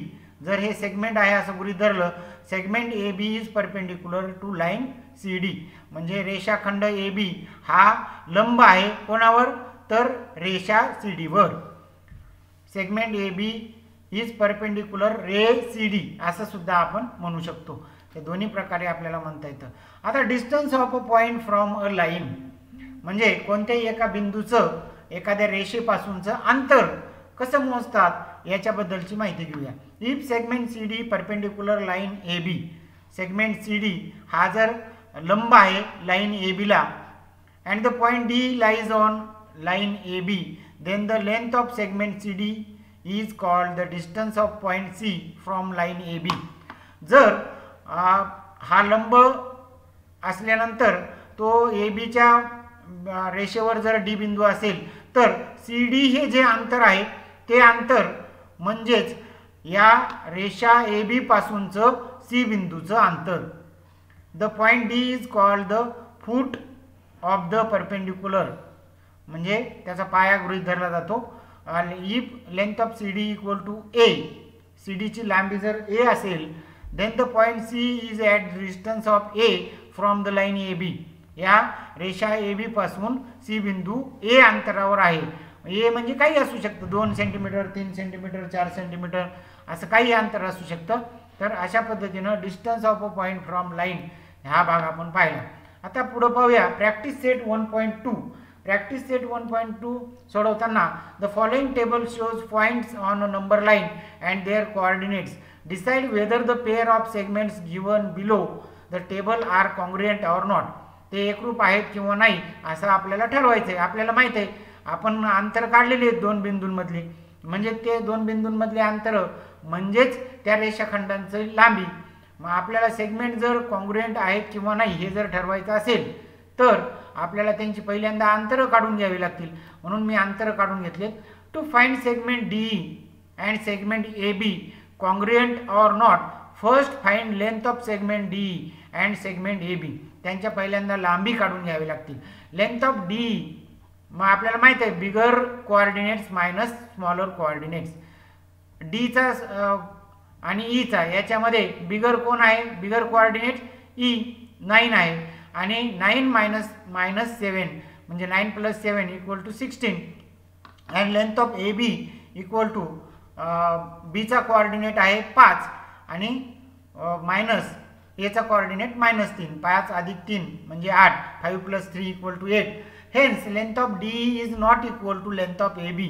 जर हे सेगमेंट आहे असं गृहीत धरलं segment A B is perpendicular to line C D म्हणजे रेषाखंड ए बी हा लंब आहे कोणावर? तर रेषा सी डीवर segment A B is perpendicular ray C D असं सुद्धा आपण म्हणू शकतो. हे दोन्ही प्रकारे आपल्याला म्हणता येतं. आता distance of a point from a line म्हणजे कोणत्याही एका बिंदूचं एखाद्या रेषेपासूनचं अंतर कसं मोजतात याच्याबद्दलची माहिती घेऊया. If segment C D perpendicular line A B segment C D हा जर लंब आहे लाईन ए बीला and the point D lies on line A B then the length of segment C D is the the distance of point C from line A B जर हा लंब असल्यानंतर तो ए बीच्या रेषेवर जर डी बिंदू असेल तर सी डी हे जे अंतर आहे ते अंतर म्हणजेच या रेषा ए बीपासूनचं सी बिंदूचं अंतर. The point D is called the foot of the perpendicular म्हणजे त्याचा पाया गृहित धरला जातो. आणि if length of C D equal to a C डीची लांबी जर ए असेल then the point C is at distance of a from the line A B या रेषा ए बी पासून सी बिंदू ए अंतरावर आहे. ए म्हणजे काही असू शकतं. दोन सेंटीमीटर तीन सेंटीमीटर चार सेंटीमीटर असं काही अंतर असू शकतं. तर अशा पद्धतीनं distance of a point from line हा भाग आपण पाहिला. आता पुढं पाहूया. Practice set one point two practice set one point two सोडवताना the following table shows points on a number line and their coordinates decide whether the pair of segments given below the table are congruent or not ते एकरूप आहेत किंवा नाही असं आपल्याला ठरवायचं आहे. आपल्याला माहीत आहे आपण अंतर काढलेले आहेत दोन बिंदूंमधली. म्हणजे ते दोन बिंदूंमधले अंतर म्हणजेच त्या रेषाखंडांचं लांबी. मग आपल्याला सेगमेंट जर कॉन्ग्रुएंट आहेत किंवा नाही हे जर ठरवायचं असेल तर आपल्याला त्यांची पहिल्यांदा अंतरं काढून घ्यावी लागतील. म्हणून मी अंतरं काढून घेतलेत. To find segment D and segment A B congruent or not first find length of segment D and segment A B त्यांच्या पहिल्यांदा लांबी काढून घ्यावी लागतील. लेंथ ऑफ डी मग आपल्याला माहीत आहे bigger coordinates minus smaller coordinates डीचा आणि e ईचा याच्यामध्ये बिगर कोण आहे? बिगर कोऑर्डिनेट ई नाईन आहे. आणि नाईन मायनस मायनस सेवन म्हणजे nine plus seven equal to sixteen and length of A B equal to बीचा कोऑर्डिनेट आहे पाच आणि मायनस एचा कोऑर्डिनेट मायनस तीन. पाच अधिक तीन म्हणजे आठ. Five plus three equal to eight hence length of D is not equal to length of A B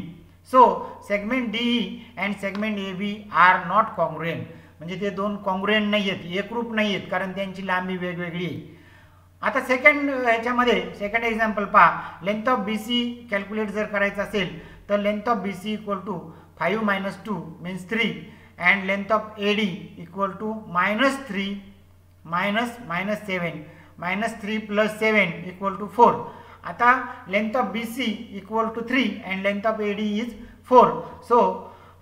so segment D E and segment A B are not congruent म्हणजे ते दोन congruent नाही आहेत एकरूप नाही आहेत कारण त्यांची लांबी वेगवेगळी आहे. आता सेकंड ह्याच्यामध्ये सेकंड एक्झाम्पल पहा. Length of B C calculate जर करायचं असेल तर length of B C equal to five minus two means three and length of A D equal to minus three minus minus seven minus three plus seven equal to four आता length of B C equal to three and length of A D is four so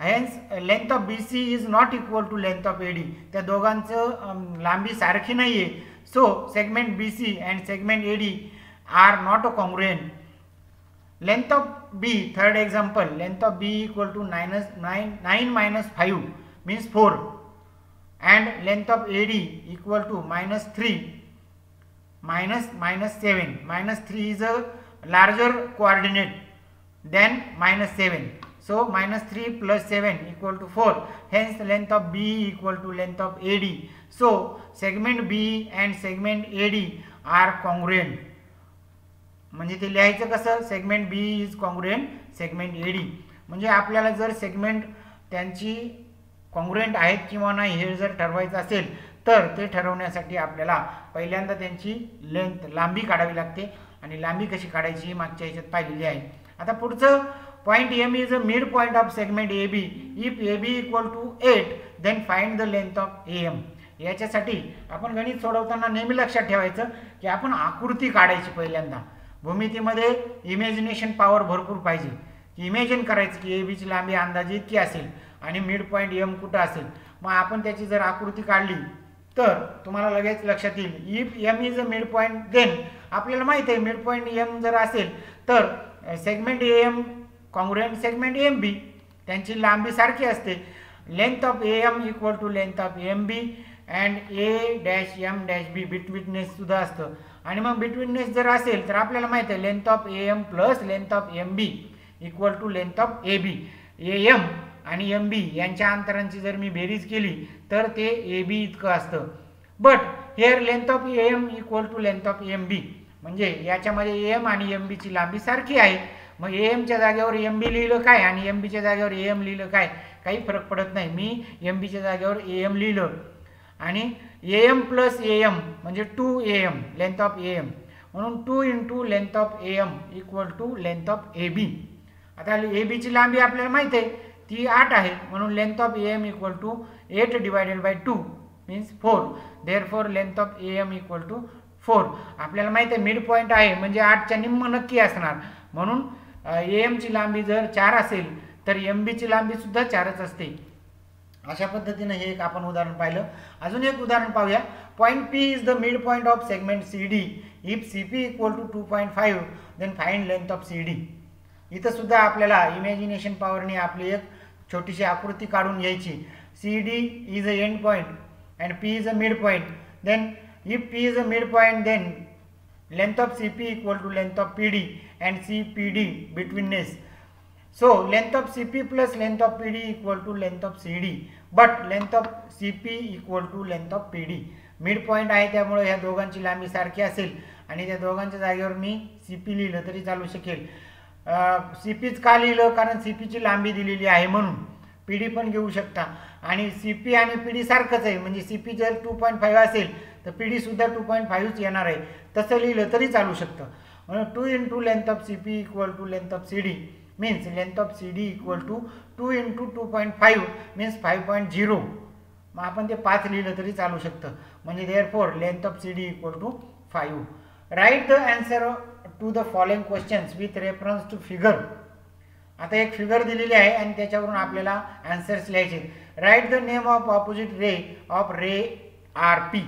hence length of B C is not equal to length of A D त्या दोघांचं लांबी सारखी नाही आहे So segment BC and segment AD are not congruent. Length of B, third example, length of B equal to minus 9, 9 minus 5 means 4 and length of AD equal to minus 3 minus minus 7. Minus 3 is a larger coordinate than minus 7 so minus 3 plus 7 equal to 4 hence length of to equal to length of ad so segment and and segment ad are congruent. म्हणजे ते लिहायचं कसं? Segment B is congruent segment A D म्हणजे आपल्याला जर segment त्यांची congruent आहेत किंवा नाही हे जर ठरवायचं असेल तर ते ठरवण्यासाठी आपल्याला पहिल्यांदा त्यांची लेंथ लांबी काढावी लागते. आणि लांबी कशी काढायची ही मागच्या ह्याच्यात पाहिलेली आहे. आता पुढचं point M is a midpoint point of segment A B if A B equal to eight then of the length of A M याच्यासाठी आपण गणित सोडवताना नेहमी लक्षात ठेवायचं की आपण आकृती काढायची पहिल्यांदा. भूमितीमध्ये इमॅजिनेशन पॉवर भरपूर पाहिजे. की इमॅजिन करायचं की ए बीची लांबी अंदाजे इतकी असेल आणि मिड पॉईंट एम कुठं असेल. मग आपण त्याची जर आकृती काढली तर तुम्हाला लगेच लक्षात येईल. If M is a mid point then आपल्याला माहीत आहे मिड पॉईंट एम जर असेल तर segment A M congruent segment M B त्यांची लांबी सारखी असते. Length of A M equal to length of M B and A dash M dash B betweenness सुद्धा असतं. आणि मग बिटवीटनेस जर असेल तर आपल्याला माहीत आहे length of A M plus length of M B equal to length of A B A M आणि एम बी यांच्या अंतरांची जर मी बेरीज केली तर ते ए बी इतकं असतं. But here length of A M equal to length of M B म्हणजे याच्यामध्ये ए एम आणि एम बीची लांबी सारखी आहे. मग ए एमच्या जागेवर एम बी लिहिलं काय? आणि एम बीच्या जागेवर ए एम लिहिलं काय? काही फरक पडत नाही. मी एम बीच्या जागेवर ए एम लिहिलं. आणि A M plus A M म्हणजे two A M length of A M म्हणून two into length of A M equal to length of A B आता ए बीची लांबी आपल्याला माहीत आहे. ती आठ आहे. म्हणून length of A M equal to eight divided by two means four therefore length of A M equal to four आपल्याला माहिती आहे मिड पॉईंट आहे. म्हणजे आठच्या निम्म नक्की असणार. म्हणून एमची लांबी जर चार असेल तर एम बीची लांबीसुद्धा चारच असते. अशा पद्धतीनं हे एक आपण उदाहरण पाहिलं. अजून एक उदाहरण पाहूया. Point P is the mid point of segment C D if C P equal to two point five then find length of C D इथं सुद्धा आपल्याला इमॅजिनेशन पॉवरने आपली एक छोटीशी आकृती काढून घ्यायची. C D is a end point and P is a mid point then if P is a mid point then length of C P equal to length of P D and C P D So length of CP plus length of PD equal to length of CD but length of CP equal to length of PD mid point आहे त्यामुळे ह्या दोघांची लांबी सारखी असेल. आणि त्या दोघांच्या जागेवर मी सी पी लिहिलं तरी चालू शकेल. सी पीच का लिहिलं? कारण सी पीची लांबी दिलेली आहे म्हणून. पी डी पण घेऊ शकता. आणि सी पी आणि पी डी सारखंच आहे. म्हणजे सी पी जर टू पॉईंट फाईव्ह असेल तर पी डीसुद्धा टू पॉईंट फाईव्हच येणार आहे. तसं लिहिलं तरी चालू शकतं. म्हणून two into length of C P equal to length of C D means length of C D equal to two CD equal to 2 into 2.5 means 5.0 मग आपण ते पाच लिहिलं तरी चालू शकतं. म्हणजे therefore length of C D equal to five write the answer to the following questions with reference to figure आता एक फिगर दिलेली आहे आणि त्याच्यावरून आपल्याला अँसर्स लिहायचे write the name of opposite ray of ray R P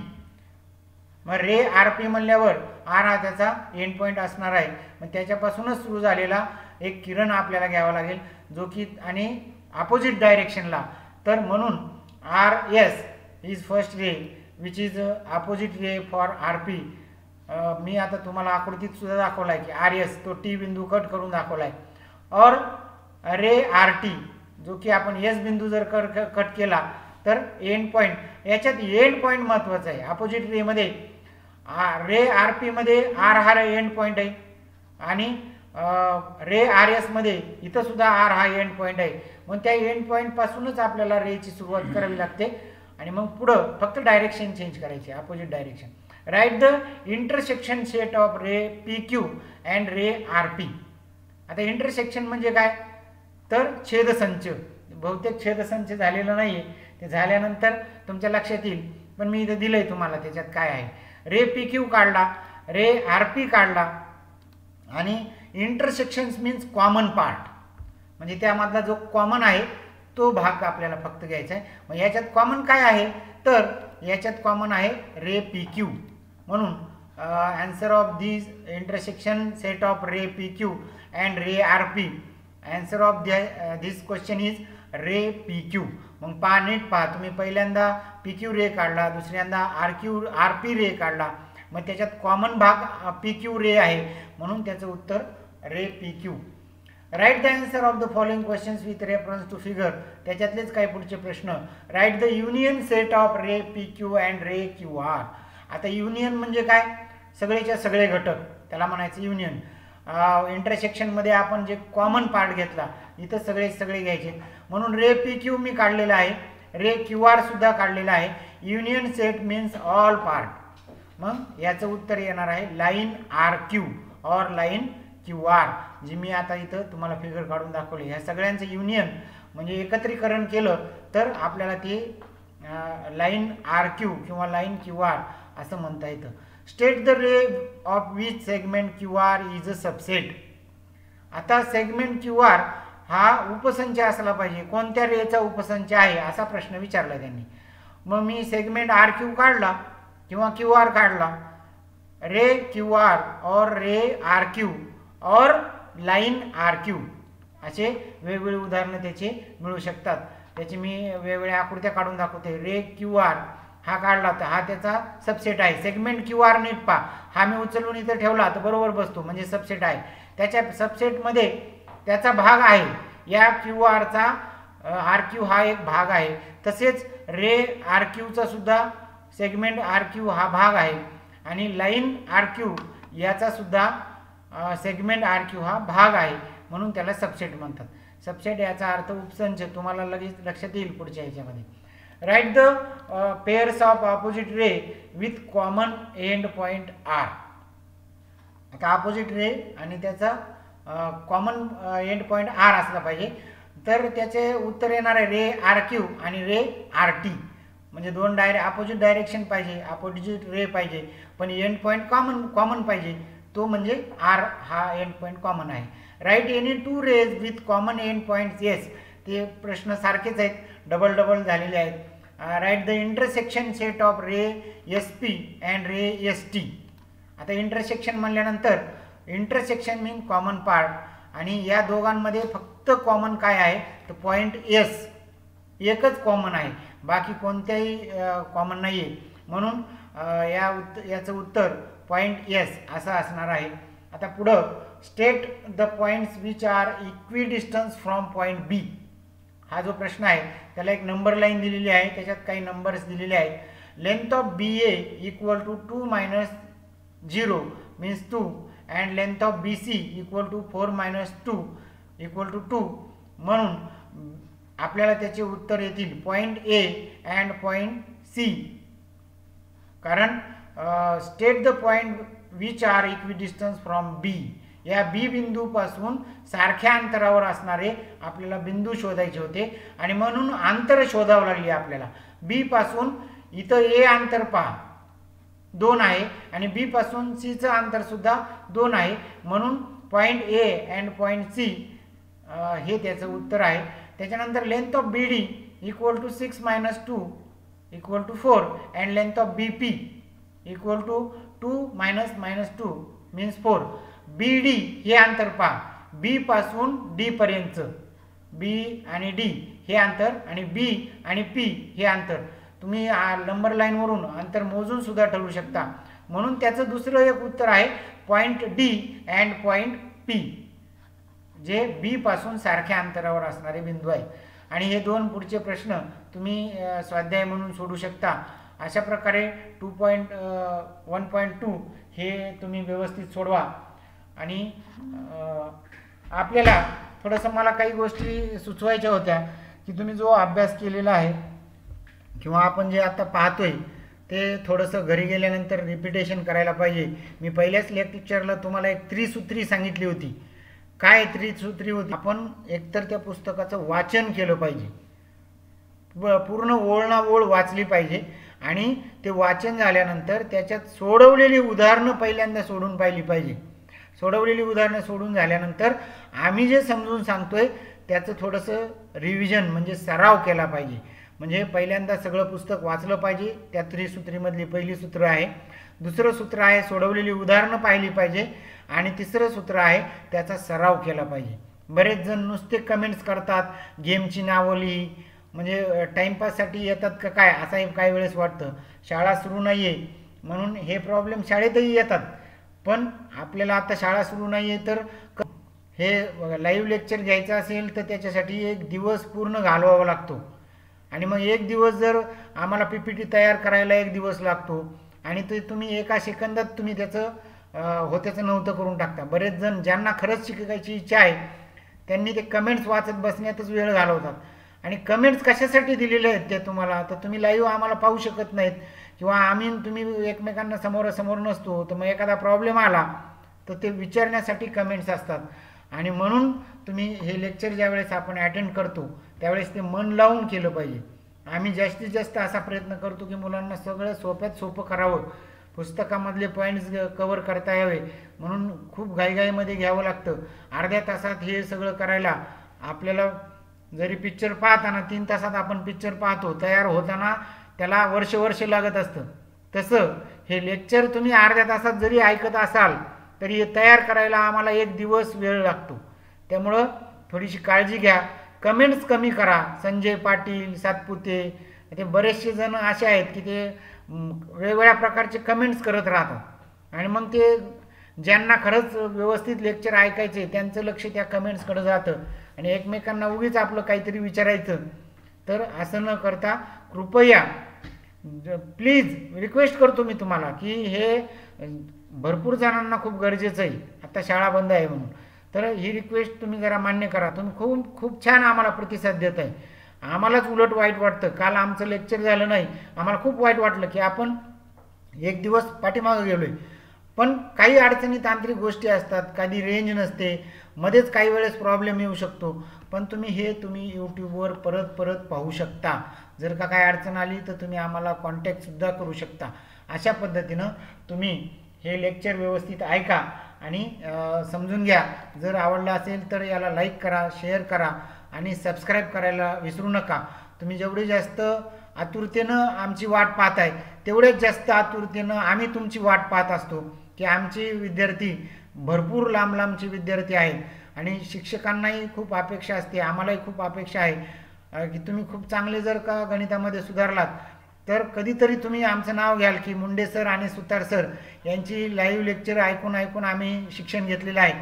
मग ray R P म्हणल्यावर आर हा त्याचा एंड पॉईंट असणार आहे. मग त्याच्यापासूनच सुरू झालेला एक किरण आपल्याला घ्यावा लागेल जो की आणि अपोजिट डायरेक्शनला तर म्हणून R S is first ray which is opposite ray for R P मी आता तुम्हाला आकृतीत सुद्धा दाखवला आहे की आर एस तो टी बिंदू कट करून दाखवला आहे और रे आर टी जो की आपण एस बिंदू जर कर कट केला तर एंड पॉईंट याच्यात एंड पॉईंट महत्त्वाचं आहे. अपोजिट रेमध्ये रे आर पीमध्ये आर हा एंड पॉईंट आहे. आणि रे आर एसमध्ये इथं सुद्धा आर हा एंड पॉईंट आहे. मग त्या एंड पॉईंटपासूनच आपल्याला रेची सुरुवात करावी लागते. आणि मग पुढं फक्त डायरेक्शन चेंज करायची opposite direction write the intersection set of ray P Q and ray R P आता इंटरसेक्शन म्हणजे काय? तर छेदसंच. बहुतेक छेदसंच झालेलं नाही आहे ते झाल्यानंतर तुमच्या लक्षात येईल. पण मी इथं दिलं आहे तुम्हाला त्याच्यात काय आहे? रे पी क्यू काढला रे आर पी काढला. आणि इंटरसेक्शन्स मीन्स कॉमन पार्ट म्हणजे त्यामधला जो कॉमन आहे तो भाग आपल्याला फक्त घ्यायचा आहे. मग याच्यात कॉमन काय आहे? तर याच्यात कॉमन आहे रे पी क्यू. म्हणून answer of this intersection set of ray P Q and ray R P. Answer of this question is ray P Q. मग पहा नीट पहा तुम्ही पहिल्यांदा पी क्यू रे काढला दुसऱ्यांदा R Q R P ray काढला. मग त्याच्यात कॉमन भाग पी क्यू रे आहे. म्हणून त्याचं उत्तर ray P Q write the answer of the following questions with reference to figure त्याच्यातलेच काही पुढचे प्रश्न. Write the union set of ray P Q and ray Q R आता युनियन म्हणजे काय? सगळेच्या सगळे घटक. त्याला म्हणायचं युनियन इंटरसेक्शनमध्ये आपण जे कॉमन पार्ट घेतला इथं सगळे सगळे घ्यायचे. म्हणून रे पी क्यू मी काढलेला आहे. रे क्यू आर सुद्धा काढलेला आहे. Union set means all part मग याचं उत्तर येणार आहे line R Q or line Q R जी मी आता इथं तुम्हाला फिगर काढून दाखवले. ह्या सगळ्यांचं युनियन म्हणजे एकत्रीकरण केलं तर आपल्याला ते लाईन आर क्यू किंवा लाईन क्यू आर असं म्हणता येतं. State the ray of which segment Q R is a subset आता सेगमेंट क्यू आर हा उपसंच असला पाहिजे कोणत्या रेचा उपसंच आहे असा प्रश्न विचारला त्यांनी. मग मी सेगमेंट आर क्यू काढला किंवा क्यू आर काढला. Ray Q R or ray R Q or line R Q असे वेगवेगळे उदाहरणं त्याचे मिळू शकतात. त्याची मी वेगवेगळ्या आकृत्या काढून दाखवते. रे क्यू आर हा काढला तर हा त्याचा सबसेट आहे. सेगमेंट क्यू आर नीट पा हा मी उचलून इथं ठेवला तर बरोबर बसतो. म्हणजे सबसेट आहे. त्याच्या सबसेटमध्ये त्याचा भाग आहे. या क्यू आरचा आर क्यू हा एक भाग आहे. तसेच रे आर क्यूचा सुद्धा सेगमेंट आर क्यू हा भाग आहे. आणि लाईन आर क्यू याचा सुद्धा सेगमेंट आर क्यू हा भाग आहे. म्हणून त्याला सबसेट म्हणतात. सबसेट याचा अर्थ उपसंच. तुम्हाला लगेच लक्षात येईल पुढच्या याच्यामध्ये. Write the pairs of opposite ray with common end point R आता ऑपोजिट रे आणि त्याचा कॉमन एंड पॉईंट आर असला पाहिजे. तर त्याचे उत्तर येणार आहे रे आर क्यू आणि रे आर टी म्हणजे दोन डायरे अपोजिट डायरेक्शन पाहिजे अपोजिट रे पाहिजे. पण एंड पॉईंट कॉमन कॉमन पाहिजे. तो म्हणजे आर हा एंड पॉईंट कॉमन आहे. Write any two rays with common end point yes ते प्रश्न सारखेच आहेत. डबल डबल झालेले आहेत. Write the intersection set of ray S P and ray S T आता इंटरसेक्शन म्हणल्यानंतर इंटरसेक्शन मीन कॉमन पार्ट आणि या दोघांमध्ये फक्त कॉमन काय आहे? तर पॉईंट एस एकच कॉमन आहे. बाकी कोणत्याही कॉमन नाही आहे म्हणून या उत्त याचं उत्तर पॉईंट एस असं असणार आहे. आता पुढं state the points which are equidistance from point B हा जो प्रश्न आहे त्याला एक नंबर लाईन दिलेली आहे. त्याच्यात काही नंबर्स दिलेले आहेत. Length of B A equal to two minus zero means two and length of B C equal to four minus two equal to two म्हणून आपल्याला त्याचे उत्तर येतील point A and point C कारण state the point which are equidistance from B या B बिंदूपासून सारख्या अंतरावर असणारे आपल्याला बिंदू शोधायचे होते. आणि म्हणून अंतर शोधावं लागली आपल्याला. बीपासून इथं ए अंतर पहा. दोन आहे आणि बी पासून सीचं अंतरसुद्धा दोन आहे. म्हणून point A and point C हे त्याचं उत्तर आहे. त्याच्यानंतर length of B D equal to six minus two equal to four and length of B P equal to two minus minus two means four B D हे अंतर पहा. बी पासून D बी आणि डी हे अंतर आणि बी आणि पी हे अंतर. तुम्ही नंबर लाईनवरून अंतर मोजून सुद्धा ठरवू शकता. म्हणून त्याचं दुसरं एक उत्तर आहे point D and point P जे बी पासून सारख्या अंतरावर असणारे बिंदू आहे. आणि हे दोन पुढचे प्रश्न तुम्ही स्वाध्याय म्हणून सोडू शकता. अशा प्रकारे two point one point two हे तुम्ही व्यवस्थित सोडवा. आणि आपल्याला थोडंसं मला काही गोष्टी सुचवायच्या होत्या की तुम्ही जो अभ्यास केलेला आहे किंवा आपण जे आता पाहतोय ते थोडंसं घरी गेल्यानंतर रिपिटेशन करायला पाहिजे. मी पहिल्याच लेक्चरला तुम्हाला एक त्रिसूत्री सांगितली होती. काय त्रिसूत्री होती? आपण एकतर त्या पुस्तकाचं वाचन केलं पाहिजे. पूर्ण ओळ ओळ वाचली पाहिजे. आणि ते वाचन झाल्यानंतर त्याच्यात सोडवलेली उदाहरणं पहिल्यांदा सोडून पाहिली पाहिजे. सोडवलेली उदाहरणं सोडून झाल्यानंतर आम्ही जे समजून सांगतोय त्याचं थोडंसं रिव्हिजन म्हणजे सराव केला पाहिजे. म्हणजे पहिल्यांदा सगळं पुस्तक वाचलं पाहिजे त्या त्रिसूत्रीमधली पहिली सूत्र आहे. दुसरं सूत्र आहे सोडवलेली उदाहरणं पाहिली पाहिजे आणि तिसरं सूत्र आहे त्याचा सराव केला पाहिजे. बरेच जण नुसते कमेंट्स करतात गेमची नावं लिही म्हणजे टाईमपाससाठी येतात का काय असंही काही वेळेस वाटतं. शाळा सुरू नाही आहे म्हणून हे प्रॉब्लेम शाळेतही येतात. पण आपल्याला आता शाळा सुरू नाही आहे तर हे लाईव्ह लेक्चर घ्यायचं असेल तर त्याच्यासाठी एक दिवस पूर्ण घालवावा लागतो. आणि मग एक दिवस जर आम्हाला पी पी टी तयार करायला एक दिवस लागतो आणि ते तुम्ही एका सेकंदात तुम्ही त्याचं होत्याचं नव्हतं करून टाकता. बरेच जण ज्यांना खरंच शिकायची इच्छा आहे त्यांनी ते कमेंट्स वाचत बसण्यातच वेळ घालवतात. आणि कमेंट्स कशासाठी दिलेले आहेत ते तुम्हाला? तर तुम्ही लाईव्ह आम्हाला पाहू शकत नाहीत किंवा आम्ही तुम्ही एकमेकांना समोरासमोर नसतो तर मग एखादा प्रॉब्लेम आला तर ते विचारण्यासाठी कमेंट्स असतात. आणि म्हणून तुम्ही हे लेक्चर ज्यावेळेस आपण अटेंड करतो त्यावेळेस ते मन लावून केलं पाहिजे. आम्ही जास्तीत जास्त असा प्रयत्न करतो की मुलांना सगळं सोप्यात सोपं करावं. पुस्तकामधले पॉईंट्स कवर करता यावे. म्हणून खूप घाईघाईमध्ये घ्यावं लागतं. अर्ध्या तासात हे सगळं करायला आपल्याला जरी पिक्चर पाहताना तीन तासात आपण पिक्चर पाहतो तयार होताना त्याला वर्ष वर्ष लागत असतं. तसं हे लेक्चर तुम्ही अर्ध्या तासात जरी ऐकत असाल तरी हे तयार करायला आम्हाला एक दिवस वेळ लागतो. त्यामुळं थोडीशी काळजी घ्या. कमेंट्स कमी करा. संजय पाटील सातपुते ते बरेचसे जण असे आहेत की ते वेगवेगळ्या प्रकारचे कमेंट्स करत राहतात. आणि मग ते ज्यांना खरंच व्यवस्थित लेक्चर ऐकायचे त्यांचं लक्ष त्या कमेंट्सकडे जातं. आणि एकमेकांना उगीच आपलं काहीतरी विचारायचं. तर असं न करता कृपया प्लीज रिक्वेस्ट करतो मी तुम्हाला की हे भरपूर जणांना खूप गरजेचं आहे. आता शाळा बंद आहे म्हणून. तर ही रिक्वेस्ट तुम्ही जरा मान्य करा. तुम्ही खूप खूप छान आम्हाला प्रतिसाद देत आहे. आम्हालाच उलट वाईट वाटतं. काल आमचं लेक्चर झालं नाही. आम्हाला खूप वाईट वाटलं की आपण एक दिवस पाठीमागं गेलोय. पण काही अडचणी तांत्रिक गोष्टी असतात. कधी रेंज नसते. मध्येच काही वेळेस प्रॉब्लेम येऊ शकतो. पण तुम्ही हे तुम्ही यूट्यूबवर परत परत पाहू शकता. जर का काय अडचण आली तर तुम्ही आम्हाला कॉन्टॅक्टसुद्धा करू शकता. अशा पद्धतीनं तुम्ही हे लेक्चर व्यवस्थित ऐका आणि समजून घ्या. जर आवडलं असेल तर याला लाईक करा शेअर करा आणि सबस्क्राईब करायला विसरू नका. तुम्ही जेवढे जास्त आतुरतेनं आमची वाट पाहताय तेवढेच जास्त आतुरतेनं आम्ही तुमची वाट पाहत असतो. की आमचे विद्यार्थी भरपूर लांब लांबचे विद्यार्थी आहेत आणि शिक्षकांनाही खूप अपेक्षा असते आम्हालाही खूप अपेक्षा आहे. की तुम्ही खूप चांगले जर का गणितामध्ये सुधारलात तर कधीतरी तुम्ही आमचं नाव घ्याल की मुंडे सर आणि सुतार सर यांची लाईव्ह लेक्चर ऐकून ऐकून आम्ही शिक्षण घेतलेलं आहे.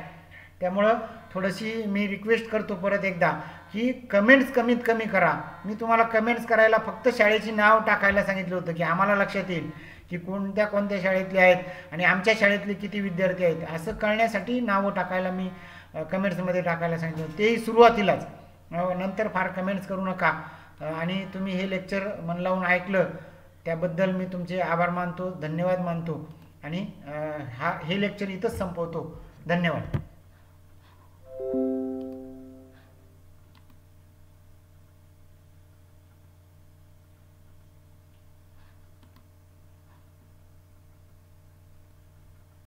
त्यामुळं थोडीशी मी रिक्वेस्ट करतो परत एकदा की कमेंट्स कमीत कमी करा. मी तुम्हाला कमेंट्स करायला फक्त शाळेची नाव टाकायला सांगितलं होतं की आम्हाला लक्षात येईल की कोणत्या कोणत्या शाळेतले आहेत आणि आमच्या शाळेतले किती विद्यार्थी आहेत. असं कळण्यासाठी नावं टाकायला मी कमेंट्समध्ये टाकायला सांगितलं होतं. तेही सुरुवातीलाच. नंतर फार कमेंट्स करू नका. आणि तुम्ही हे लेक्चर मन लावून ऐकलं त्याबद्दल मी तुमचे आभार मानतो धन्यवाद मानतो. आणि हा हे लेक्चर इथंच संपवतो. धन्यवाद.